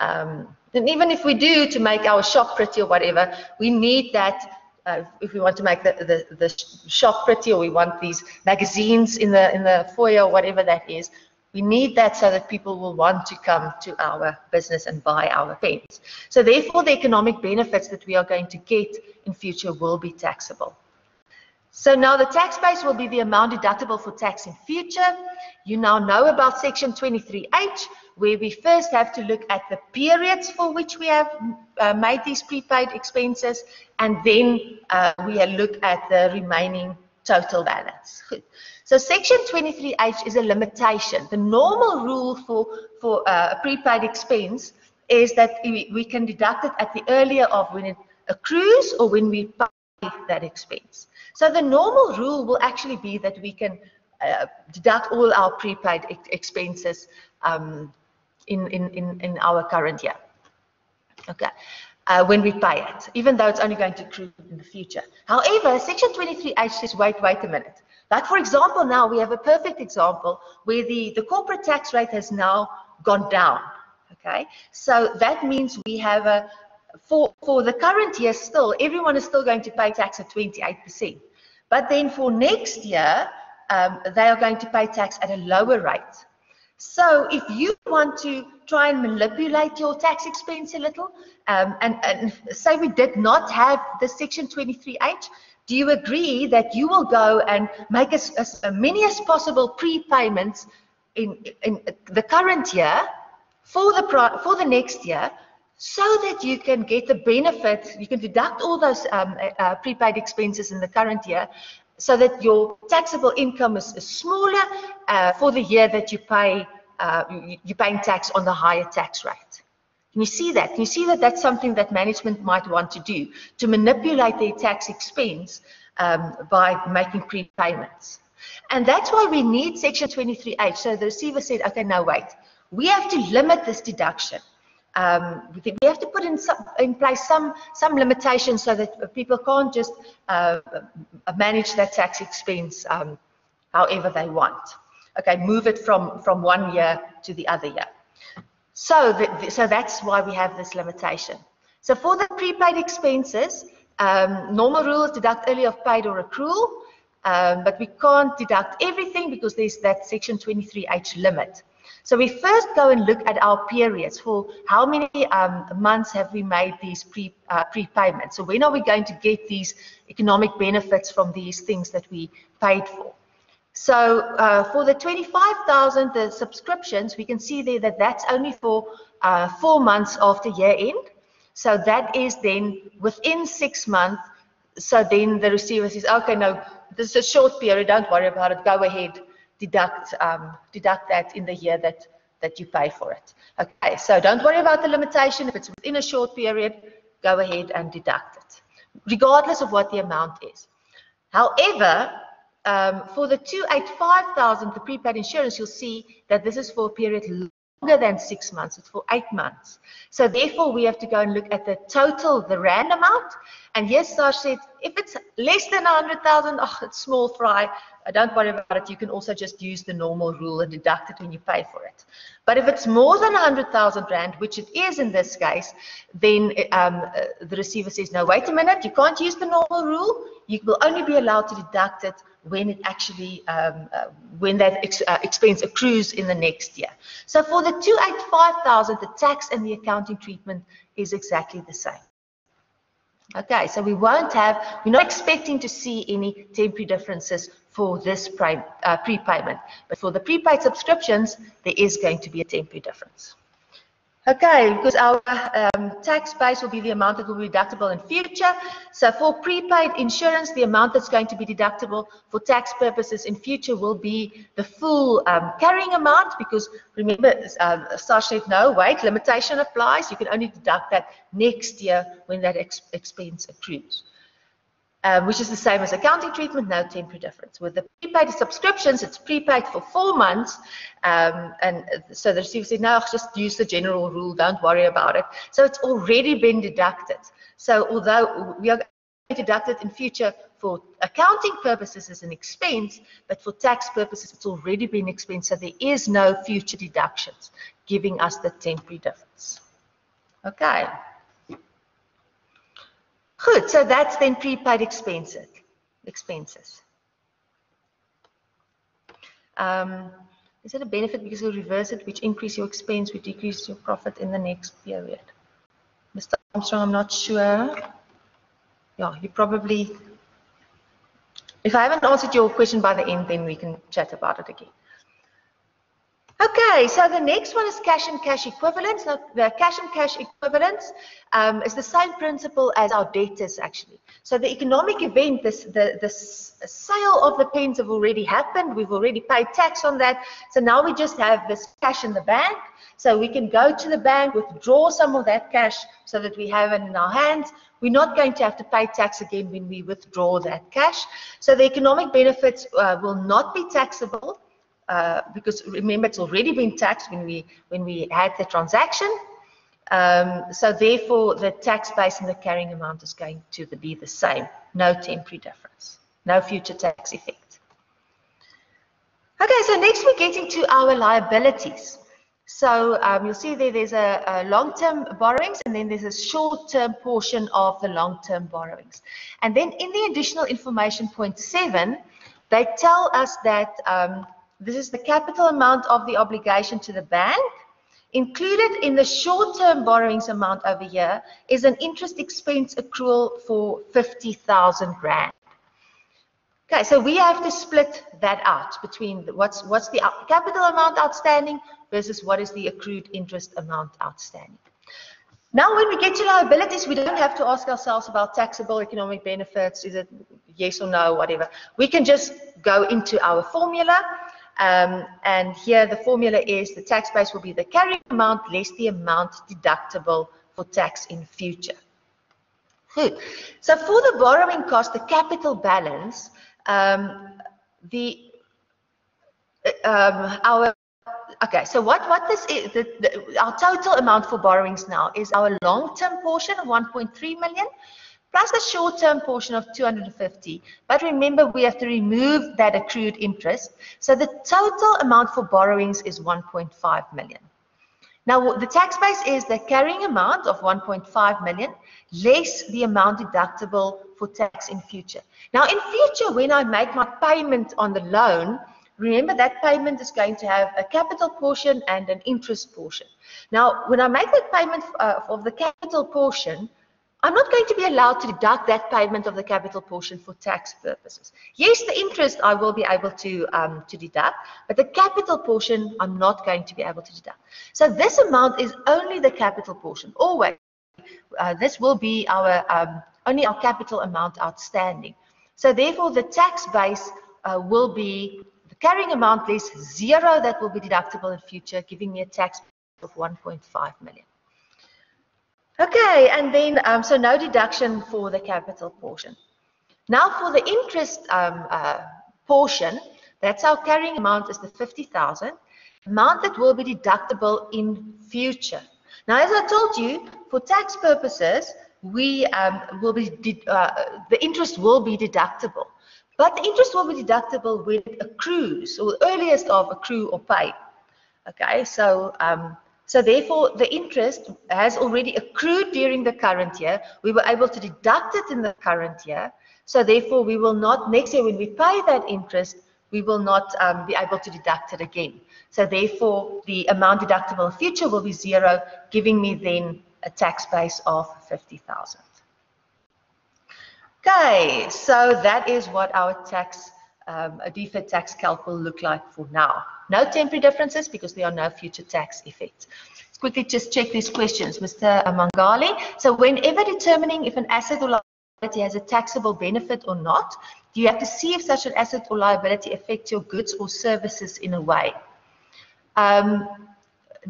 Um, and even if we do to make our shop pretty or whatever, we need that uh, if we want to make the, the, the shop pretty or we want these magazines in the in the foyer or whatever that is, we need that so that people will want to come to our business and buy our pens. So therefore, the economic benefits that we are going to get in future will be taxable. So now the tax base will be the amount deductible for tax in future. You now know about section 23H, where we first have to look at the periods for which we have uh, made these prepaid expenses, and then uh, we look at the remaining total balance. Good. So section 23H is a limitation. The normal rule for, for uh, a prepaid expense is that we, we can deduct it at the earlier of when it accrues or when we pay that expense. So the normal rule will actually be that we can deduct all our prepaid ex expenses um, in, in, in, in our current year. Okay uh, when we pay it, even though it's only going to accrue in the future. However, Section 23H says, wait, wait a minute. Like, for example, now we have a perfect example where the, the corporate tax rate has now gone down. Okay, so that means we have a, for, for the current year still, everyone is still going to pay tax at 28%. But then for next year, um, they are going to pay tax at a lower rate. So if you want to try and manipulate your tax expense a little, um, and, and say we did not have the Section 23H, do you agree that you will go and make as, as many as possible prepayments in, in the current year for the, for the next year so that you can get the benefit, you can deduct all those um, uh, prepaid expenses in the current year so that your taxable income is, is smaller uh, for the year that you pay, uh, you, you're paying tax on the higher tax rate. Can you see that? Can you see that that's something that management might want to do, to manipulate their tax expense um, by making prepayments? And that's why we need Section 23H. So the receiver said, okay, now wait. We have to limit this deduction um, we have to put in, some, in place some, some limitations so that people can't just uh, manage their tax expense um, however they want. Okay, move it from, from one year to the other year. So, the, so that's why we have this limitation. So for the prepaid expenses, um, normal rule is deduct early of paid or accrual, um, but we can't deduct everything because there's that section 23H limit. So we first go and look at our periods for how many um, months have we made these pre, uh, prepayments. So when are we going to get these economic benefits from these things that we paid for? So uh, for the 25,000, the subscriptions, we can see there that that's only for uh, four months after year end. So that is then within six months. So then the receiver says, okay, no, this is a short period, don't worry about it, go ahead deduct um, deduct that in the year that that you pay for it. Okay, so don't worry about the limitation. If it's within a short period, go ahead and deduct it, regardless of what the amount is. However, um, for the 285,000, the prepaid insurance, you'll see that this is for a period longer than six months. It's for eight months. So therefore, we have to go and look at the total, the rand amount. And yes, SARS said, if it's less than 100,000, oh, it's small fry. Don't worry about it. You can also just use the normal rule and deduct it when you pay for it. But if it's more than 100,000 Rand, which it is in this case, then um, uh, the receiver says, no, wait a minute, you can't use the normal rule. You will only be allowed to deduct it when it actually, um, uh, when that ex uh, expense accrues in the next year. So for the 285,000, the tax and the accounting treatment is exactly the same. Okay, so we won't have, we're not expecting to see any temporary differences for this pre, uh, prepayment. But for the prepaid subscriptions, there is going to be a temporary difference. Okay, because our um, tax base will be the amount that will be deductible in future. So for prepaid insurance, the amount that's going to be deductible for tax purposes in future will be the full um, carrying amount because remember, um, SARS said, no, wait, limitation applies. You can only deduct that next year when that ex expense accrues um, which is the same as accounting treatment, no temporary difference. With the prepaid subscriptions, it's prepaid for four months, um, and so the receiver said, no, just use the general rule, don't worry about it. So it's already been deducted. So although we are going to be deducted in future for accounting purposes as an expense, but for tax purposes, it's already been expensed, so there is no future deductions, giving us the temporary difference. Okay. Good, so that's then prepaid expenses. expenses. Um, is it a benefit because you reverse it, which increase your expense, which decrease your profit in the next period? Mr. Armstrong, I'm not sure. Yeah, you probably, if I haven't answered your question by the end, then we can chat about it again. Okay, so the next one is cash and cash equivalents. Now, the cash and cash equivalents um, is the same principle as our debtors, actually. So the economic event, this, the, sale of the pens have already happened. We've already paid tax on that. So now we just have this cash in the bank. So we can go to the bank, withdraw some of that cash so that we have it in our hands. We're not going to have to pay tax again when we withdraw that cash. So the economic benefits uh, will not be taxable uh, because remember it's already been taxed when we when we had the transaction. Um, so therefore, the tax base and the carrying amount is going to be the same. No temporary difference. No future tax effect. Okay, so next we're getting to our liabilities. So um, you'll see there there's a, a long-term borrowings and then there's a short-term portion of the long-term borrowings. And then in the additional information point seven, they tell us that um, this is the capital amount of the obligation to the bank. Included in the short-term borrowings amount over here is an interest expense accrual for 50,000 Rand. Okay, so we have to split that out between what's, what's the capital amount outstanding versus what is the accrued interest amount outstanding. Now, when we get to liabilities, we don't have to ask ourselves about taxable economic benefits, is it yes or no, whatever. We can just go into our formula um, and here the formula is the tax base will be the carrying amount less the amount deductible for tax in future. Good. So for the borrowing cost, the capital balance, um, the um, our okay. So what what this is the, the, our total amount for borrowings now is our long-term portion of 1.3 million plus the short-term portion of 250. But remember, we have to remove that accrued interest. So the total amount for borrowings is 1.5 million. Now, the tax base is the carrying amount of 1.5 million less the amount deductible for tax in future. Now, in future, when I make my payment on the loan, remember that payment is going to have a capital portion and an interest portion. Now, when I make that payment uh, of the capital portion, I'm not going to be allowed to deduct that payment of the capital portion for tax purposes. Yes, the interest I will be able to, um, to deduct, but the capital portion I'm not going to be able to deduct. So this amount is only the capital portion, always. Uh, this will be our um, only our capital amount outstanding. So therefore, the tax base uh, will be the carrying amount less zero that will be deductible in future, giving me a tax of 1.5 million. Okay, and then, um, so no deduction for the capital portion. Now for the interest um, uh, portion, that's our carrying amount is the 50,000, amount that will be deductible in future. Now, as I told you, for tax purposes, we um, will be, uh, the interest will be deductible. But the interest will be deductible when it accrues, or earliest of accrue or pay. Okay, so um, so therefore, the interest has already accrued during the current year. We were able to deduct it in the current year. So therefore, we will not, next year when we pay that interest, we will not um, be able to deduct it again. So therefore, the amount deductible in future will be zero, giving me then a tax base of 50,000. Okay, so that is what our tax, um, a deferred tax calc will look like for now. No temporary differences because there are no future tax effects. Let's quickly just check these questions, Mr. Mangali. So whenever determining if an asset or liability has a taxable benefit or not, do you have to see if such an asset or liability affects your goods or services in a way? Um,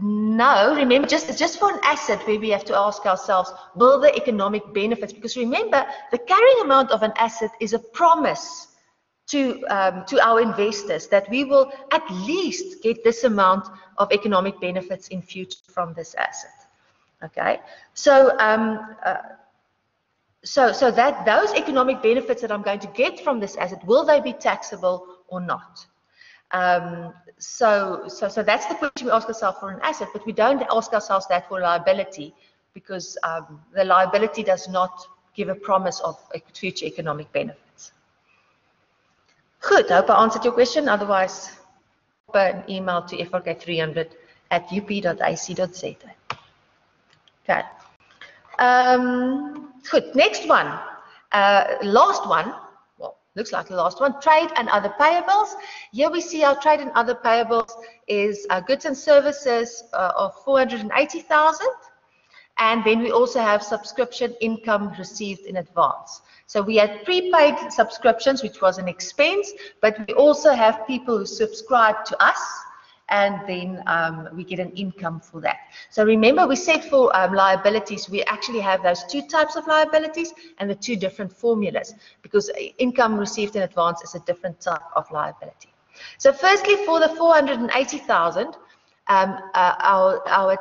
no, remember, just, just for an asset where we have to ask ourselves, will the economic benefits, because remember, the carrying amount of an asset is a promise to, um, to our investors that we will at least get this amount of economic benefits in future from this asset. Okay, so um, uh, so so that those economic benefits that I'm going to get from this asset will they be taxable or not? Um, so so so that's the question we ask ourselves for an asset, but we don't ask ourselves that for liability because um, the liability does not give a promise of future economic benefit. Good, I hope I answered your question. Otherwise, an email to frk300 at up.ac.za. Okay. Um, good, next one. Uh, last one, well, looks like the last one, trade and other payables. Here we see our trade and other payables is uh, goods and services uh, of 480,000. And then we also have subscription income received in advance. So we had prepaid subscriptions, which was an expense, but we also have people who subscribe to us and then um, we get an income for that. So remember we said for um, liabilities, we actually have those two types of liabilities and the two different formulas because income received in advance is a different type of liability. So firstly, for the 480,000, um, uh, our, our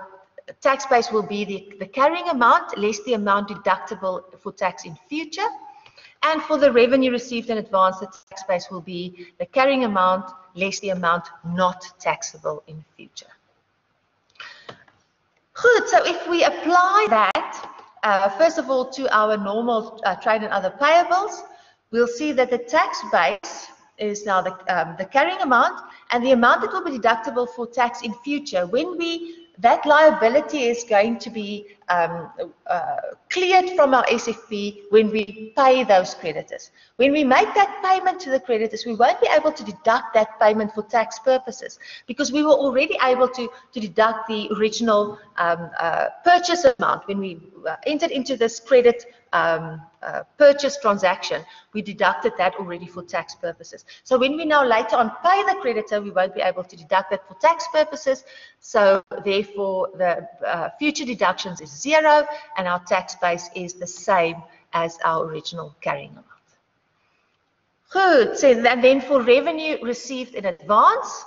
tax base will be the, the carrying amount less the amount deductible for tax in future. And for the revenue received in advance, the tax base will be the carrying amount less the amount not taxable in future. Good, so if we apply that, uh, first of all, to our normal uh, trade and other payables, we'll see that the tax base is now the, um, the carrying amount and the amount that will be deductible for tax in future. When we that liability is going to be um, uh, cleared from our SFP when we pay those creditors. When we make that payment to the creditors, we won't be able to deduct that payment for tax purposes because we were already able to, to deduct the original um, uh, purchase amount when we uh, entered into this credit um, uh, purchase transaction, we deducted that already for tax purposes. So when we now later on pay the creditor, we won't be able to deduct that for tax purposes. So therefore, the uh, future deductions is zero, and our tax base is the same as our original carrying amount. Good. So and then for revenue received in advance,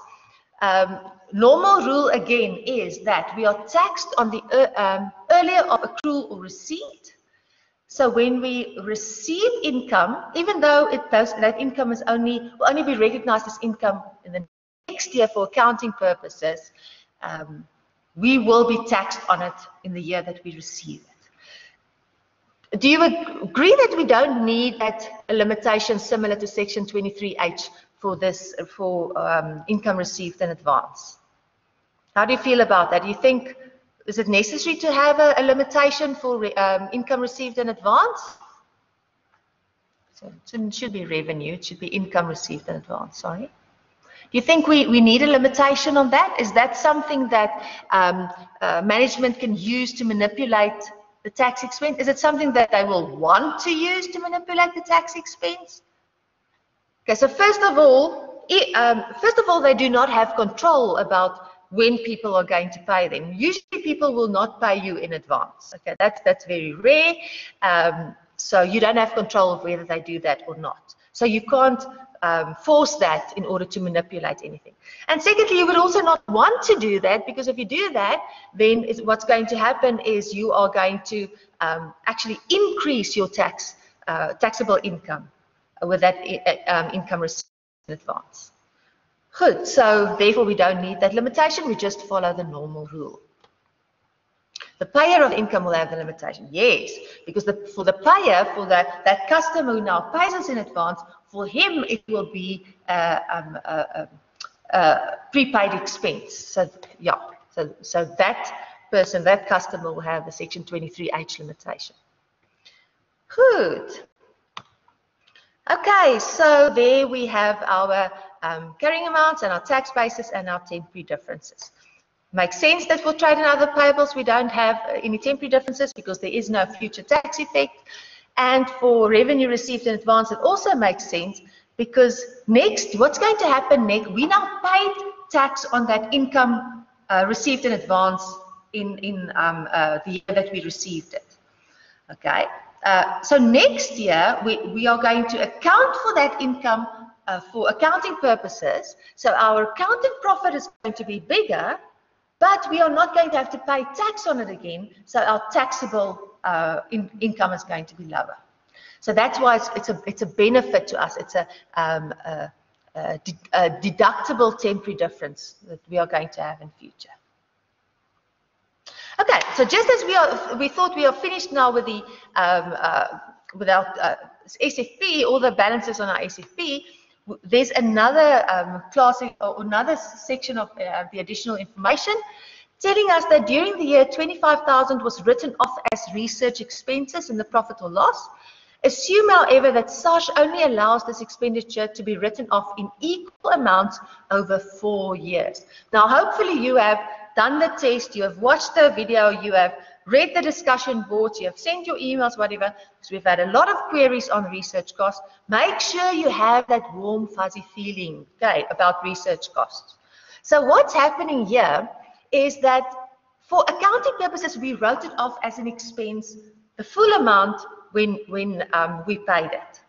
um, normal rule again is that we are taxed on the uh, um, earlier of accrual or receipt so when we receive income, even though it does, that income is only will only be recognized as income in the next year for accounting purposes, um, we will be taxed on it in the year that we receive it. Do you agree that we don't need that limitation similar to Section 23H for this for um, income received in advance? How do you feel about that? Do you think is it necessary to have a, a limitation for re, um, income received in advance? So it should be revenue, it should be income received in advance, sorry. Do you think we, we need a limitation on that? Is that something that um, uh, management can use to manipulate the tax expense? Is it something that they will want to use to manipulate the tax expense? Okay, so first of all, it, um, first of all, they do not have control about when people are going to pay them. Usually people will not pay you in advance. Okay, that's, that's very rare. Um, so you don't have control of whether they do that or not. So you can't um, force that in order to manipulate anything. And secondly, you would also not want to do that because if you do that, then what's going to happen is you are going to um, actually increase your tax, uh, taxable income with that um, income received in advance. Good, so therefore we don't need that limitation, we just follow the normal rule. The payer of income will have the limitation, yes, because the, for the payer, for the, that customer who now pays us in advance, for him it will be um, prepaid expense. So yeah, so, so that person, that customer will have the section 23H limitation. Good. Okay, so there we have our um, carrying amounts and our tax basis and our temporary differences. Makes sense that for trade and other payables we don't have uh, any temporary differences because there is no future tax effect. And for revenue received in advance, it also makes sense because next, what's going to happen next? We now paid tax on that income uh, received in advance in, in um, uh, the year that we received it. Okay, uh, so next year we, we are going to account for that income uh, for accounting purposes. So our accounting profit is going to be bigger, but we are not going to have to pay tax on it again. So our taxable uh, in, income is going to be lower. So that's why it's, it's, a, it's a benefit to us. It's a, um, a, a, de a deductible temporary difference that we are going to have in future. Okay, so just as we are, we thought we are finished now with the um, uh, with our uh, SFP, all the balances on our SFP, there's another um, class or another section of uh, the additional information telling us that during the year 25,000 was written off as research expenses in the profit or loss. Assume, however, that SARS only allows this expenditure to be written off in equal amounts over four years. Now, hopefully you have done the test, you have watched the video, you have read the discussion boards, you have sent your emails, whatever, because we've had a lot of queries on research costs. Make sure you have that warm, fuzzy feeling, okay, about research costs. So what's happening here is that for accounting purposes, we wrote it off as an expense, the full amount when, when um, we paid it.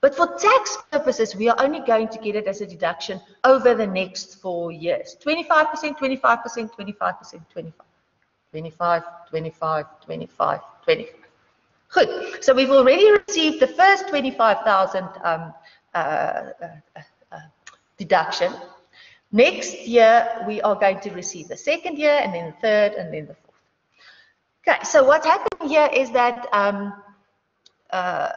But for tax purposes, we are only going to get it as a deduction over the next four years. 25%, 25%, 25%, 25. 25, 25, 25, 25. Good. So we've already received the first 25,000 um, uh, uh, uh, deduction. Next year, we are going to receive the second year, and then the third, and then the fourth. Okay, so what's happening here is that um, uh,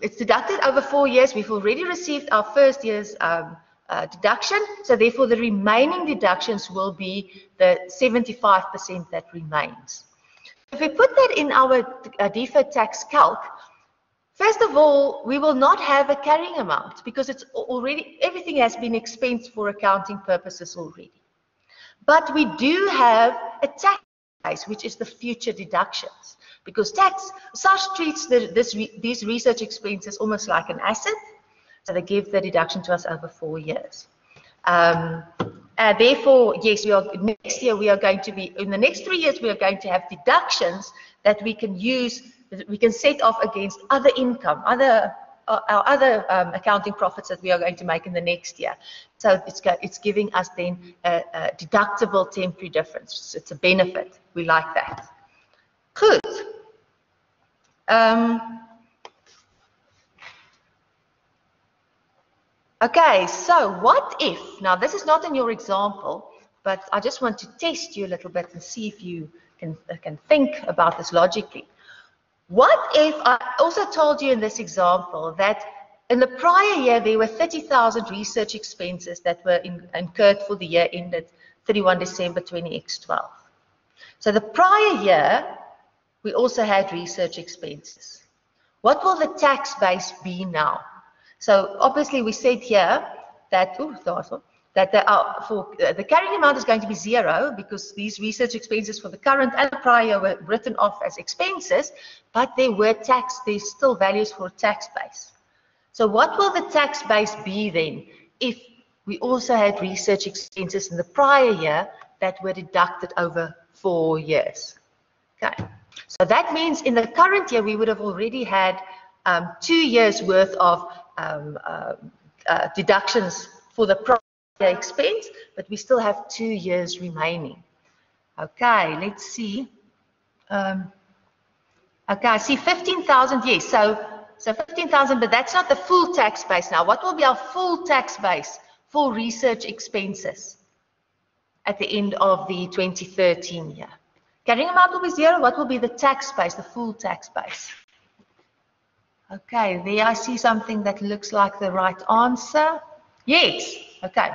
it's deducted over four years. We've already received our first year's um, uh, deduction. So therefore, the remaining deductions will be the 75% that remains. If we put that in our uh, deferred tax calc, first of all, we will not have a carrying amount because it's already, everything has been expensed for accounting purposes already. But we do have a tax base, which is the future deductions. Because tax, SARS treats the, this, these research expenses almost like an asset so they give the deduction to us over four years. Um, uh, therefore, yes, we are next year we are going to be in the next three years we are going to have deductions that we can use we can set off against other income, other uh, our other um, accounting profits that we are going to make in the next year. So it's it's giving us then a, a deductible temporary difference. It's a benefit. We like that. Good. Um, Okay, so what if, now this is not in your example, but I just want to test you a little bit and see if you can, uh, can think about this logically. What if I also told you in this example that in the prior year there were 30,000 research expenses that were in, incurred for the year ended 31 December 20x12. So the prior year we also had research expenses. What will the tax base be now? So obviously we said here that, ooh, that the, uh, for, uh, the carrying amount is going to be zero because these research expenses for the current and prior were written off as expenses, but they were tax, there's still values for tax base. So what will the tax base be then if we also had research expenses in the prior year that were deducted over four years? Okay, so that means in the current year we would have already had um, two years worth of um, uh, uh, deductions for the prior expense, but we still have two years remaining. Okay, let's see. Um, okay, I see 15,000, yes, so, so 15,000, but that's not the full tax base now. What will be our full tax base for research expenses at the end of the 2013 year? Carrying amount will be zero. What will be the tax base, the full tax base? Okay, there I see something that looks like the right answer. Yes, okay.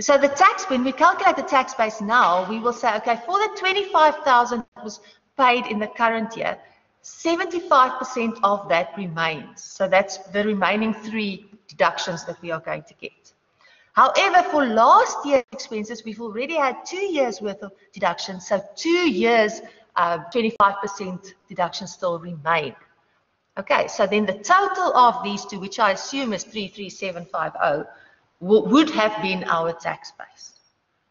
So the tax, when we calculate the tax base now, we will say, okay, for the 25,000 that was paid in the current year, 75% of that remains. So that's the remaining three deductions that we are going to get. However, for last year's expenses, we've already had two years worth of deductions. So two years, 25% uh, deductions still remain. Okay, so then the total of these two, which I assume is 33750, would have been our tax base.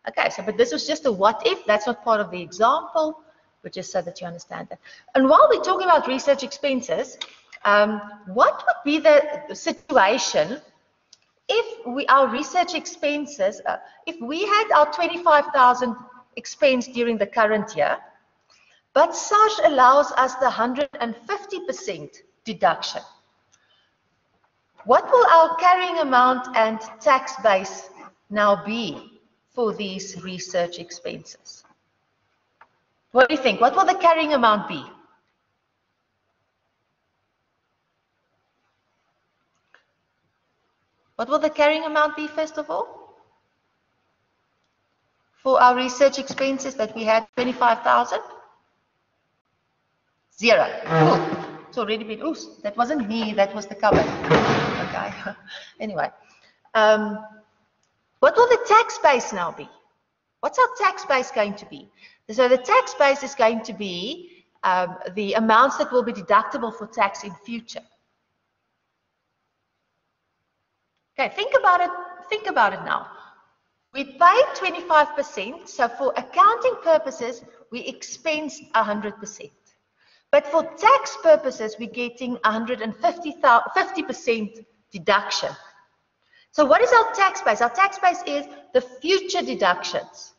Okay, so but this was just a what if, that's not part of the example, but just so that you understand that. And while we're talking about research expenses, um, what would be the situation if we our research expenses, uh, if we had our 25,000 expense during the current year, but SARS allows us the 150% deduction. What will our carrying amount and tax base now be for these research expenses? What do you think? What will the carrying amount be? What will the carrying amount be, first of all? For our research expenses that we had 25,000? Zero. Cool. It's already been, ooh, that wasn't me, that was the cupboard. Okay, anyway. Um, what will the tax base now be? What's our tax base going to be? So the tax base is going to be um, the amounts that will be deductible for tax in future. Okay, think about it. Think about it now. We paid 25%, so for accounting purposes, we expense 100%. But for tax purposes, we're getting 150% deduction. So what is our tax base? Our tax base is the future deductions.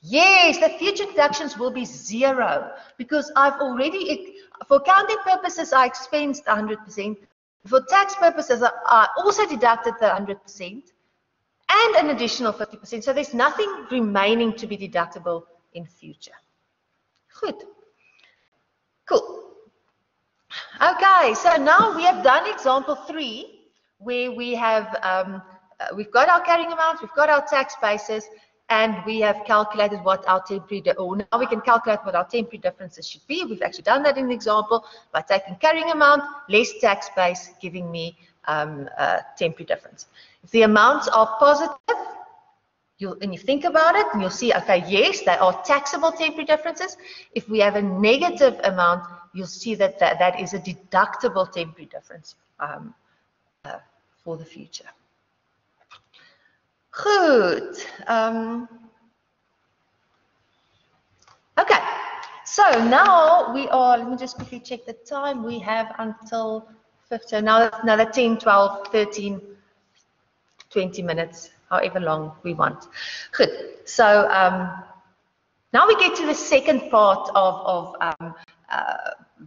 Yes, the future deductions will be zero because I've already, for accounting purposes, I expensed 100%. For tax purposes, I also deducted the 100% and an additional 50%. So there's nothing remaining to be deductible in future. Good. Cool. Okay, so now we have done example three, where we have, um, uh, we've got our carrying amounts, we've got our tax basis, and we have calculated what our temporary, or now we can calculate what our temporary differences should be. We've actually done that in the example by taking carrying amount, less tax base, giving me um, a temporary difference. If the amounts are positive, you'll, and you think about it, and you'll see, okay, yes, they are taxable temporary differences. If we have a negative amount, you'll see that that, that is a deductible temporary difference um, uh, for the future. Good. Um, okay, so now we are, let me just quickly check the time. We have until 15, so now another 10, 12, 13, 20 minutes, however long we want. Good. So um, now we get to the second part of, of um, uh,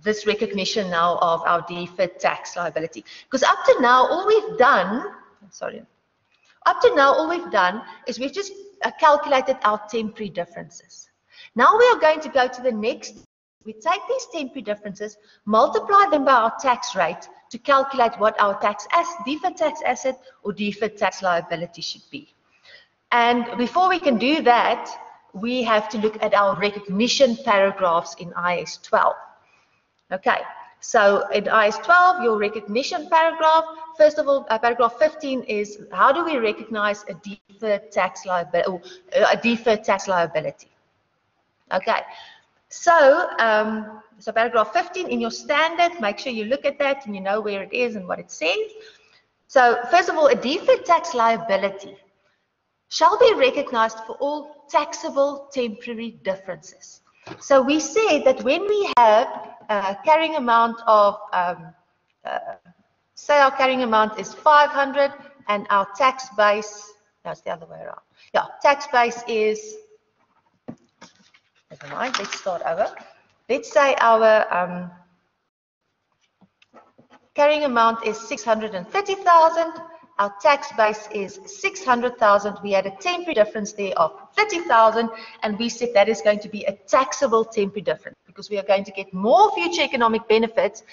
this recognition now of our deferred tax liability. Because up to now, all we've done, sorry, up to now, all we've done is we've just uh, calculated our temporary differences. Now we are going to go to the next. We take these temporary differences, multiply them by our tax rate to calculate what our tax as deferred tax asset or deferred tax liability should be. And before we can do that, we have to look at our recognition paragraphs in IAS 12. Okay, so in IAS 12, your recognition paragraph, first of all, uh, paragraph 15 is how do we recognize a deferred tax liability, uh, a deferred tax liability? Okay, so um, so paragraph 15 in your standard, make sure you look at that and you know where it is and what it says. So first of all, a deferred tax liability shall be recognized for all taxable temporary differences. So we say that when we have a carrying amount of, um, uh, say our carrying amount is 500 and our tax base, no, it's the other way around. Yeah, tax base is, never mind, let's start over. Let's say our um, carrying amount is 630,000 our tax base is 600,000. We had a temporary difference there of 30,000 and we said that is going to be a taxable temporary difference because we are going to get more future economic benefits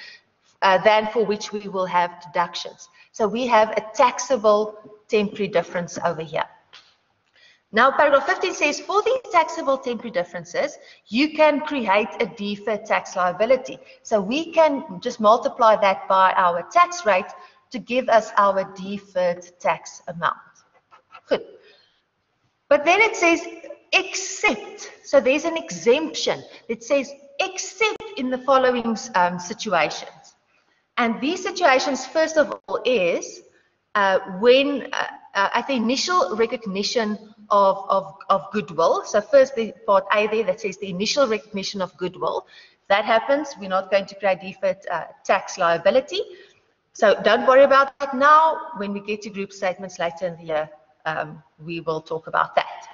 uh, than for which we will have deductions. So we have a taxable temporary difference over here. Now, paragraph 15 says, for these taxable temporary differences, you can create a deferred tax liability. So we can just multiply that by our tax rate to give us our deferred tax amount. Good. But then it says except, so there's an exemption. It says except in the following um, situations. And these situations, first of all, is uh, when uh, uh, at the initial recognition of, of, of goodwill. So first the part A there that says the initial recognition of goodwill. That happens, we're not going to create deferred uh, tax liability. So don't worry about that now. When we get to group statements later in the year, um, we will talk about that.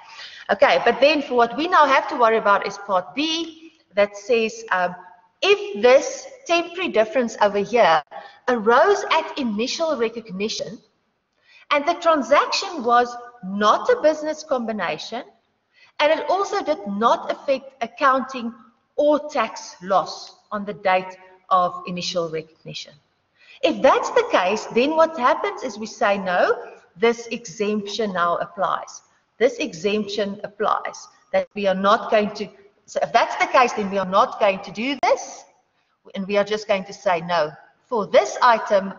Okay, but then for what we now have to worry about is part B that says um, if this temporary difference over here arose at initial recognition and the transaction was not a business combination and it also did not affect accounting or tax loss on the date of initial recognition. If that's the case, then what happens is we say, no, this exemption now applies. This exemption applies, that we are not going to, so if that's the case, then we are not going to do this. And we are just going to say no. For this item,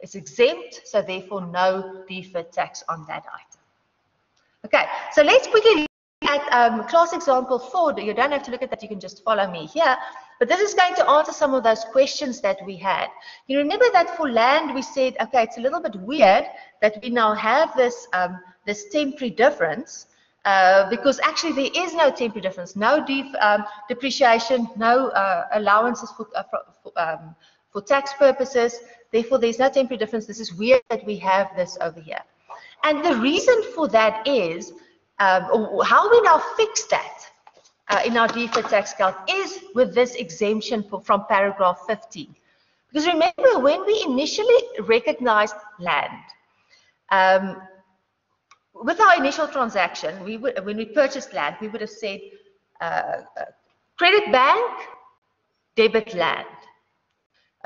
it's exempt, so therefore no deferred tax on that item. Okay, so let's quickly look at um, class example four. You don't have to look at that, you can just follow me here. But this is going to answer some of those questions that we had. You remember that for land, we said, okay, it's a little bit weird that we now have this, um, this temporary difference uh, because actually there is no temporary difference, no um, depreciation, no uh, allowances for, uh, for, um, for tax purposes. Therefore, there's no temporary difference. This is weird that we have this over here. And the reason for that is, um, how we now fix that uh, in our deferred tax calc is with this exemption from paragraph 15. Because remember, when we initially recognized land, um, with our initial transaction, we would, when we purchased land, we would have said uh, uh, credit bank, debit land.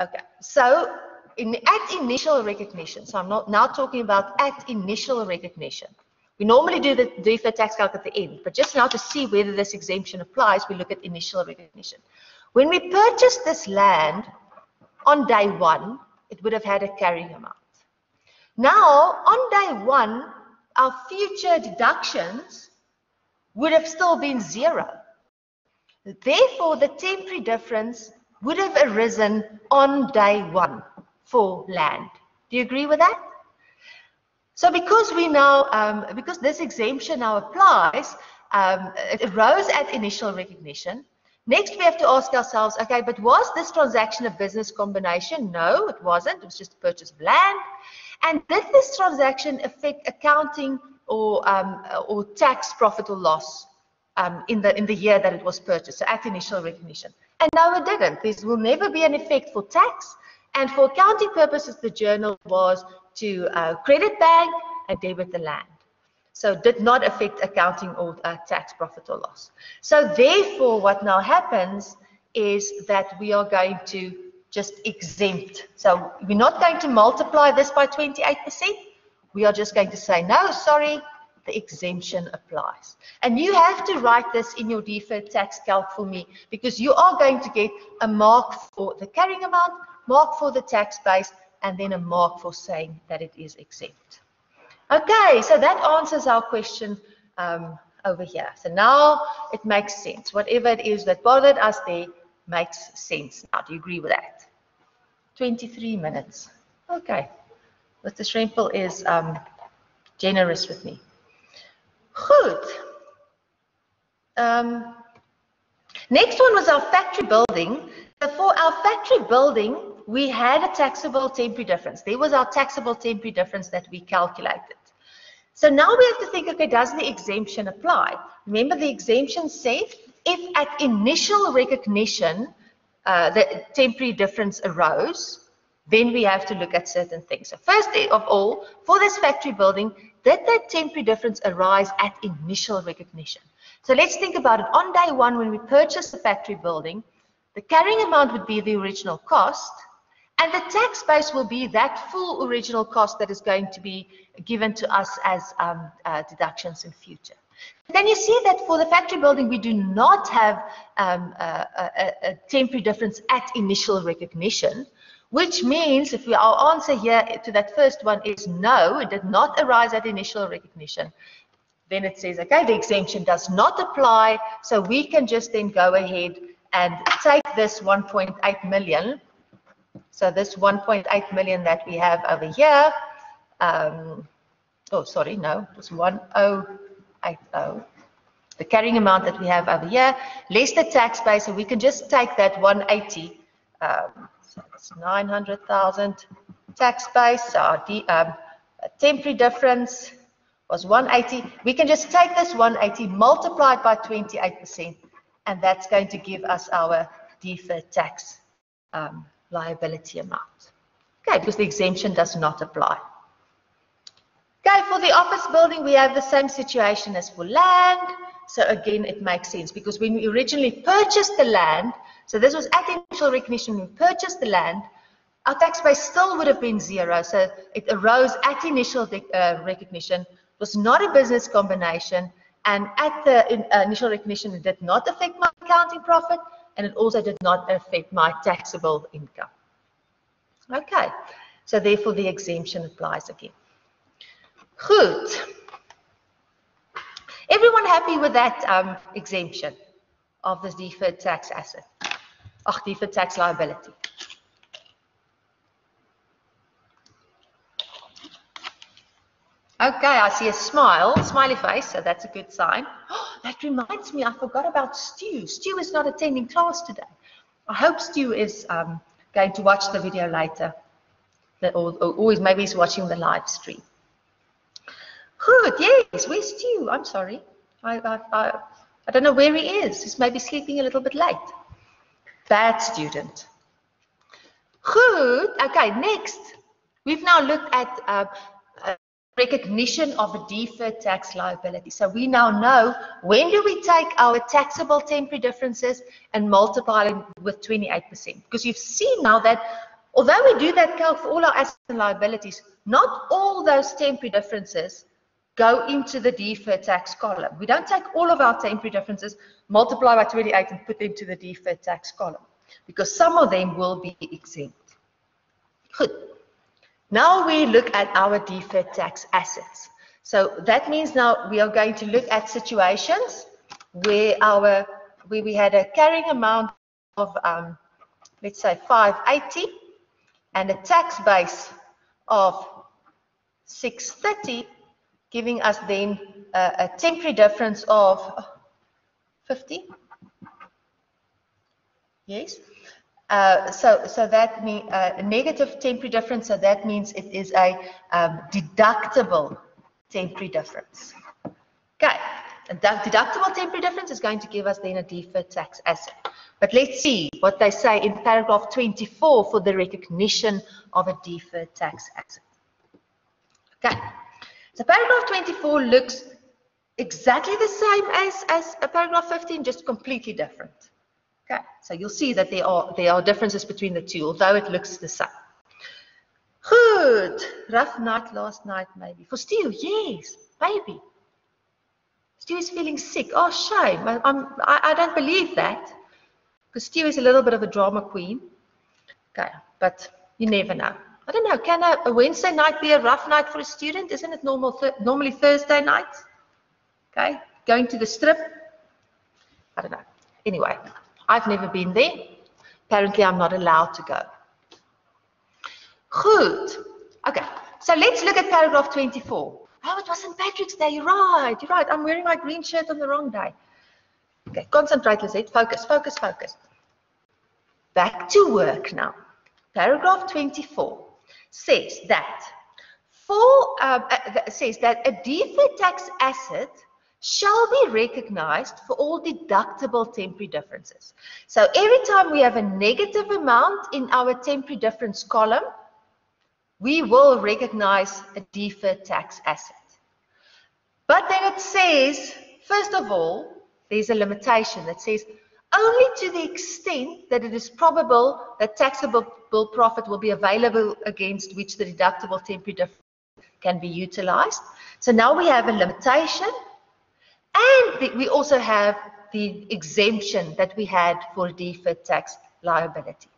Okay, so in, at initial recognition, so I'm not now talking about at initial recognition. We normally do the deferred tax calc at the end, but just now to see whether this exemption applies, we look at initial recognition. When we purchased this land on day one, it would have had a carrying amount. Now, on day one, our future deductions would have still been zero. Therefore, the temporary difference would have arisen on day one for land. Do you agree with that? So because we now, um, because this exemption now applies, um, it arose at initial recognition. Next, we have to ask ourselves, okay, but was this transaction a business combination? No, it wasn't. It was just a purchase of land. And did this transaction affect accounting or um, or tax profit or loss um, in the in the year that it was purchased? So at initial recognition. And no, it didn't. This will never be an effect for tax. And for accounting purposes, the journal was to uh, credit bank and debit the land. So did not affect accounting or uh, tax profit or loss. So therefore, what now happens is that we are going to just exempt. So we're not going to multiply this by 28%. We are just going to say, no, sorry, the exemption applies. And you have to write this in your deferred tax calc for me because you are going to get a mark for the carrying amount, mark for the tax base, and then a mark for saying that it is exempt. Okay, so that answers our question um, over here. So now it makes sense. Whatever it is that bothered us there makes sense. Now, do you agree with that? 23 minutes. Okay. Mr. Schrempel is um, generous with me. Good. Um, next one was our factory building. So for our factory building, we had a taxable temporary difference. There was our taxable temporary difference that we calculated. So now we have to think, okay, does the exemption apply? Remember the exemption says if at initial recognition uh, the temporary difference arose, then we have to look at certain things. So first of all, for this factory building, did that temporary difference arise at initial recognition? So let's think about it. On day one, when we purchase the factory building, the carrying amount would be the original cost, and the tax base will be that full original cost that is going to be given to us as um, uh, deductions in future. Then you see that for the factory building, we do not have um, a, a, a, temporary difference at initial recognition, which means if we, our answer here to that first one is no, it did not arise at initial recognition, then it says, okay, the exemption does not apply, so we can just then go ahead and take this 1.8 million so this 1.8 million that we have over here, um, oh, sorry, no, it was 1080. The carrying amount that we have over here, less the tax base, so we can just take that 180, um, so it's 900,000 tax base, so our um, temporary difference was 180. We can just take this 180, multiplied by 28%, and that's going to give us our deferred tax um, liability amount. Okay, because the exemption does not apply. Okay, for the office building, we have the same situation as for land. So again, it makes sense because when we originally purchased the land, so this was at initial recognition, when we purchased the land, our tax base still would have been zero. So it arose at initial uh, recognition, it was not a business combination, and at the in, uh, initial recognition, it did not affect my accounting profit, and it also did not affect my taxable income. Okay, so therefore the exemption applies again. Good. Everyone happy with that um, exemption of this deferred tax asset? Ach, deferred tax liability. Okay, I see a smile, smiley face, so that's a good sign. Oh, that reminds me, I forgot about Stu. Stu is not attending class today. I hope Stu is um, going to watch the video later, or, or maybe he's watching the live stream. Good, yes, where's Stu? I'm sorry. I, I, I, I don't know where he is. He's maybe sleeping a little bit late. Bad student. Good, okay, next. We've now looked at uh, recognition of a deferred tax liability. So we now know when do we take our taxable temporary differences and multiply them with 28%. Because you've seen now that although we do that calc for all our assets and liabilities, not all those temporary differences go into the deferred tax column. We don't take all of our temporary differences, multiply by 28 and put them to the deferred tax column because some of them will be exempt. Good. Now we look at our deferred tax assets. So that means now we are going to look at situations where our where we had a carrying amount of um, let's say 580 and a tax base of 630 giving us then uh, a temporary difference of 50 yes uh, so, so that means uh, a negative temporary difference. So that means it is a um, deductible temporary difference. Okay, a deductible temporary difference is going to give us then a deferred tax asset. But let's see what they say in paragraph 24 for the recognition of a deferred tax asset. Okay, so paragraph 24 looks exactly the same as, as a paragraph 15, just completely different. Okay, so you'll see that there are there are differences between the two, although it looks the same. Good. Rough night last night, maybe. For Stu, yes, maybe. Stu is feeling sick. Oh, shame. I, I'm, I, I don't believe that. Because Stu is a little bit of a drama queen. Okay, but you never know. I don't know. Can a, a Wednesday night be a rough night for a student? Isn't it normal th normally Thursday night? Okay, going to the strip. I don't know. Anyway, I've never been there. Apparently, I'm not allowed to go. Good. Okay, so let's look at paragraph 24. Oh, it was St. Patrick's Day. You're right. You're right. I'm wearing my green shirt on the wrong day. Okay, concentrate, Lizette. Focus, focus, focus. Back to work now. Paragraph 24 says that for um, uh, says that a deferred tax asset shall be recognized for all deductible temporary differences. So every time we have a negative amount in our temporary difference column, we will recognize a deferred tax asset. But then it says, first of all, there's a limitation that says only to the extent that it is probable that taxable profit will be available against which the deductible temporary difference can be utilized. So now we have a limitation and we also have the exemption that we had for deferred tax liability.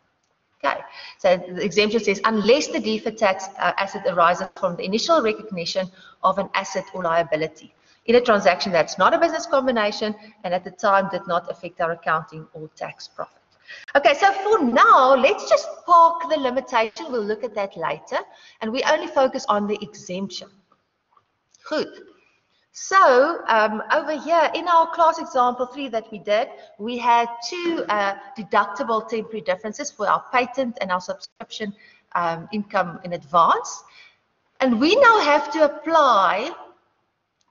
Okay, so the exemption says unless the deferred tax uh, asset arises from the initial recognition of an asset or liability in a transaction that's not a business combination and at the time did not affect our accounting or tax profit. Okay, so for now, let's just park the limitation. We'll look at that later. And we only focus on the exemption. Good. So um, over here in our class example three that we did, we had two uh, deductible temporary differences for our patent and our subscription um, income in advance. And we now have to apply,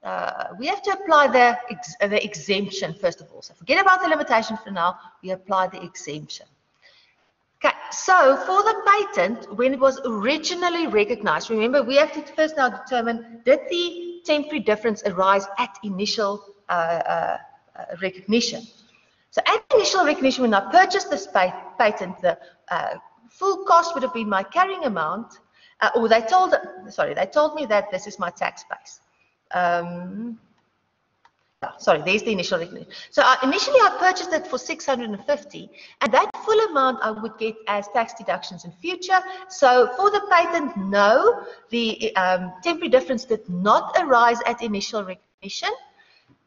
uh, we have to apply the, ex the exemption first of all. So forget about the limitation for now, we apply the exemption. Okay, so for the patent, when it was originally recognized, remember we have to first now determine did the temporary difference arise at initial uh, uh, uh, recognition. So at initial recognition, when I purchased this patent, the uh, full cost would have been my carrying amount, uh, or they told, sorry, they told me that this is my tax base. Um, sorry, there's the initial recognition. So uh, initially I purchased it for 650 and that full amount I would get as tax deductions in future. So for the patent, no, the um, temporary difference did not arise at initial recognition.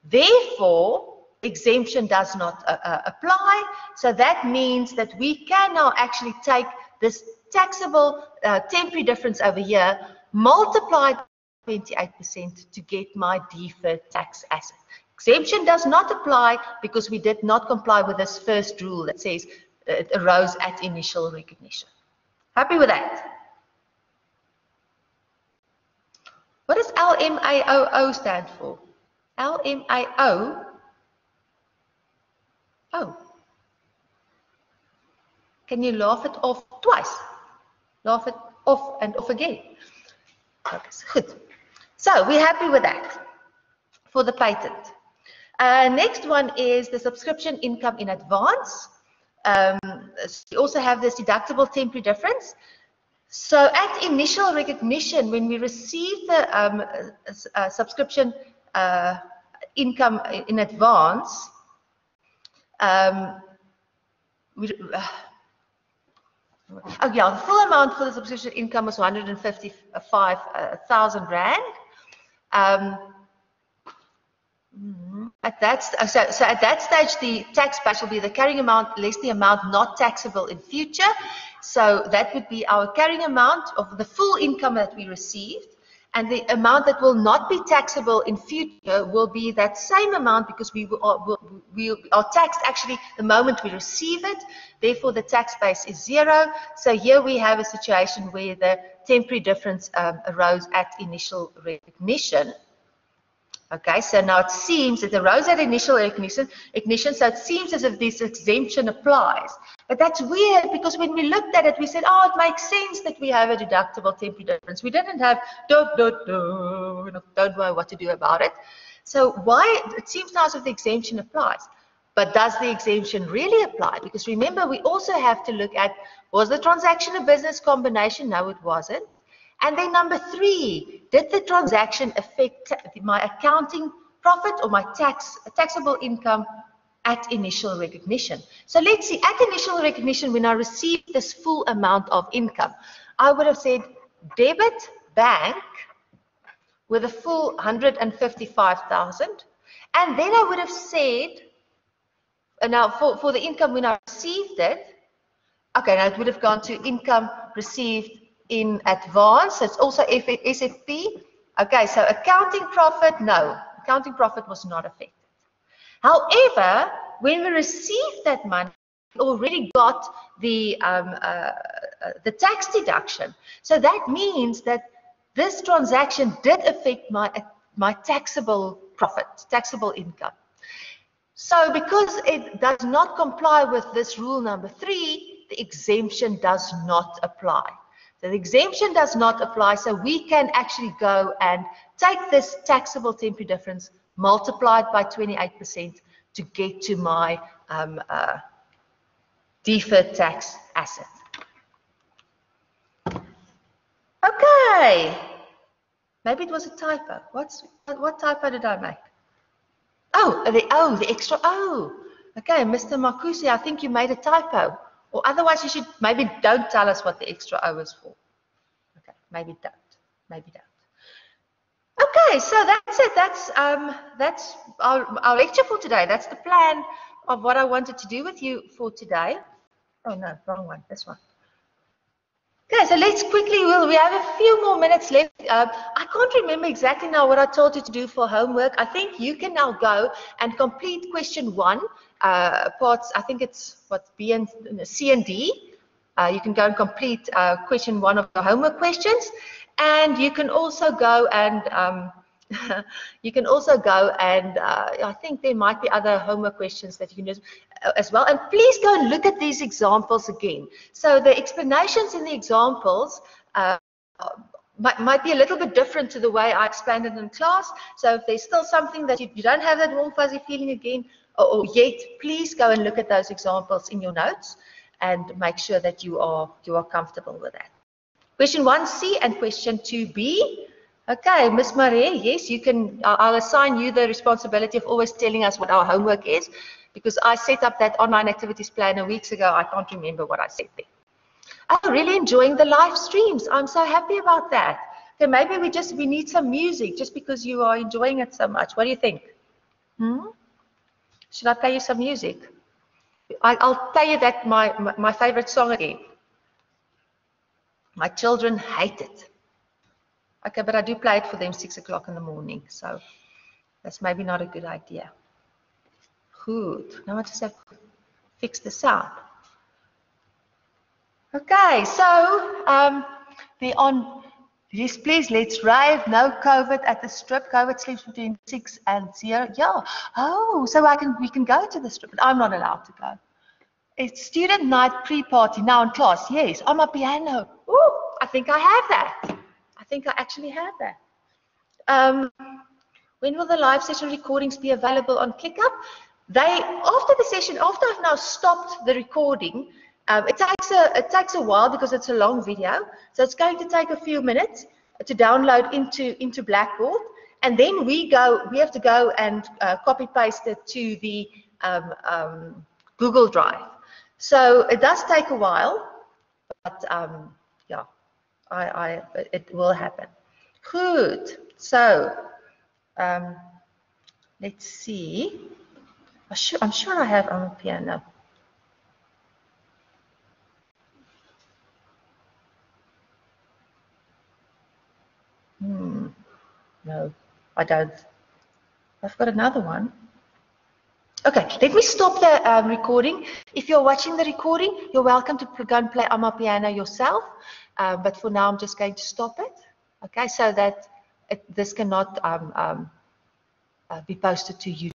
Therefore, exemption does not uh, uh, apply. So that means that we can now actually take this taxable uh, temporary difference over here, multiplied 28% to get my deferred tax asset. Exemption does not apply because we did not comply with this first rule that says it arose at initial recognition. Happy with that? What does LMAOO stand for? LMAO? Oh. Can you laugh it off twice? Laugh it off and off again. Okay, good. So we're happy with that for the patent. Uh, next one is the subscription income in advance. Um, we also have this deductible temporary difference. So at initial recognition, when we receive the um, uh, subscription uh, income in advance, um, we, uh, oh yeah, the full amount for the subscription income was 155,000 Rand. Um. At that, so, so at that stage, the tax base will be the carrying amount less the amount not taxable in future. So that would be our carrying amount of the full income that we received. And the amount that will not be taxable in future will be that same amount because we are, we are taxed actually the moment we receive it. Therefore, the tax base is zero. So here we have a situation where the temporary difference um, arose at initial recognition. Okay, so now it seems that the rose at initial ignition, ignition, so it seems as if this exemption applies. But that's weird because when we looked at it, we said, oh, it makes sense that we have a deductible temporary difference. We didn't have, don't, don't, don't, don't know what to do about it. So why, it seems now as if the exemption applies. But does the exemption really apply? Because remember, we also have to look at, was the transaction a business combination? No, it wasn't. And then number three, did the transaction affect my accounting profit or my tax taxable income at initial recognition? So let's see, at initial recognition, when I received this full amount of income, I would have said debit bank with a full 155,000. And then I would have said, now for, for the income when I received it, okay, now it would have gone to income received in advance. It's also SFP. Okay, so accounting profit, no. Accounting profit was not affected. However, when we received that money, we already got the, um, uh, uh, the tax deduction. So that means that this transaction did affect my, my taxable profit, taxable income. So because it does not comply with this rule number three, the exemption does not apply. The exemption does not apply, so we can actually go and take this taxable temporary difference multiplied by 28% to get to my um, uh, deferred tax asset. Okay, maybe it was a typo. What's what typo did I make? Oh, the O, the extra O. Okay, Mr. Marcusi, I think you made a typo. Or otherwise you should maybe don't tell us what the extra O is for. Okay, maybe don't. Maybe don't. Okay, so that's it. That's um that's our, our lecture for today. That's the plan of what I wanted to do with you for today. Oh no, wrong one. This one. Okay, so let's quickly, we'll, we have a few more minutes left. Uh, I can't remember exactly now what I told you to do for homework. I think you can now go and complete question one, uh, parts, I think it's what, B and C and D. Uh, you can go and complete uh, question one of the homework questions. And you can also go and um, you can also go and uh, I think there might be other homework questions that you can use as well. And please go and look at these examples again. So the explanations in the examples uh, might, might, be a little bit different to the way I explained it in class. So if there's still something that you, you don't have that warm fuzzy feeling again or, or yet, please go and look at those examples in your notes and make sure that you are you are comfortable with that. Question 1C and question 2B Okay, Miss Marie, yes, you can, I'll assign you the responsibility of always telling us what our homework is because I set up that online activities planner weeks ago. I can't remember what I said there. I'm really enjoying the live streams. I'm so happy about that. Okay, maybe we just, we need some music just because you are enjoying it so much. What do you think? Hmm? Should I play you some music? I, will play you that my, my, my favorite song again. My children hate it. Okay, but I do play it for them six o'clock in the morning, so that's maybe not a good idea. Good. Now I just have to fix the sound. Okay, so um, the on yes, please let's rave. No COVID at the strip. COVID sleeps between six and zero. Yeah. Oh, so I can we can go to the strip, but I'm not allowed to go. It's student night pre-party now in class. Yes, on my piano. Ooh, I think I have that. Think I actually have that. Um, when will the live session recordings be available on ClickUp? They after the session, after I've now stopped the recording, um, it takes a it takes a while because it's a long video. So it's going to take a few minutes to download into into Blackboard, and then we go. We have to go and uh, copy paste it to the um, um, Google Drive. So it does take a while, but um, I, I, it will happen. Good. So um, let's see. I'm sure I have on the piano. Hmm. No, I don't. I've got another one. Okay, let me stop the um, recording. If you're watching the recording, you're welcome to go and play on my piano yourself. Uh, but for now, I'm just going to stop it. Okay, so that it, this cannot um, um, uh, be posted to you.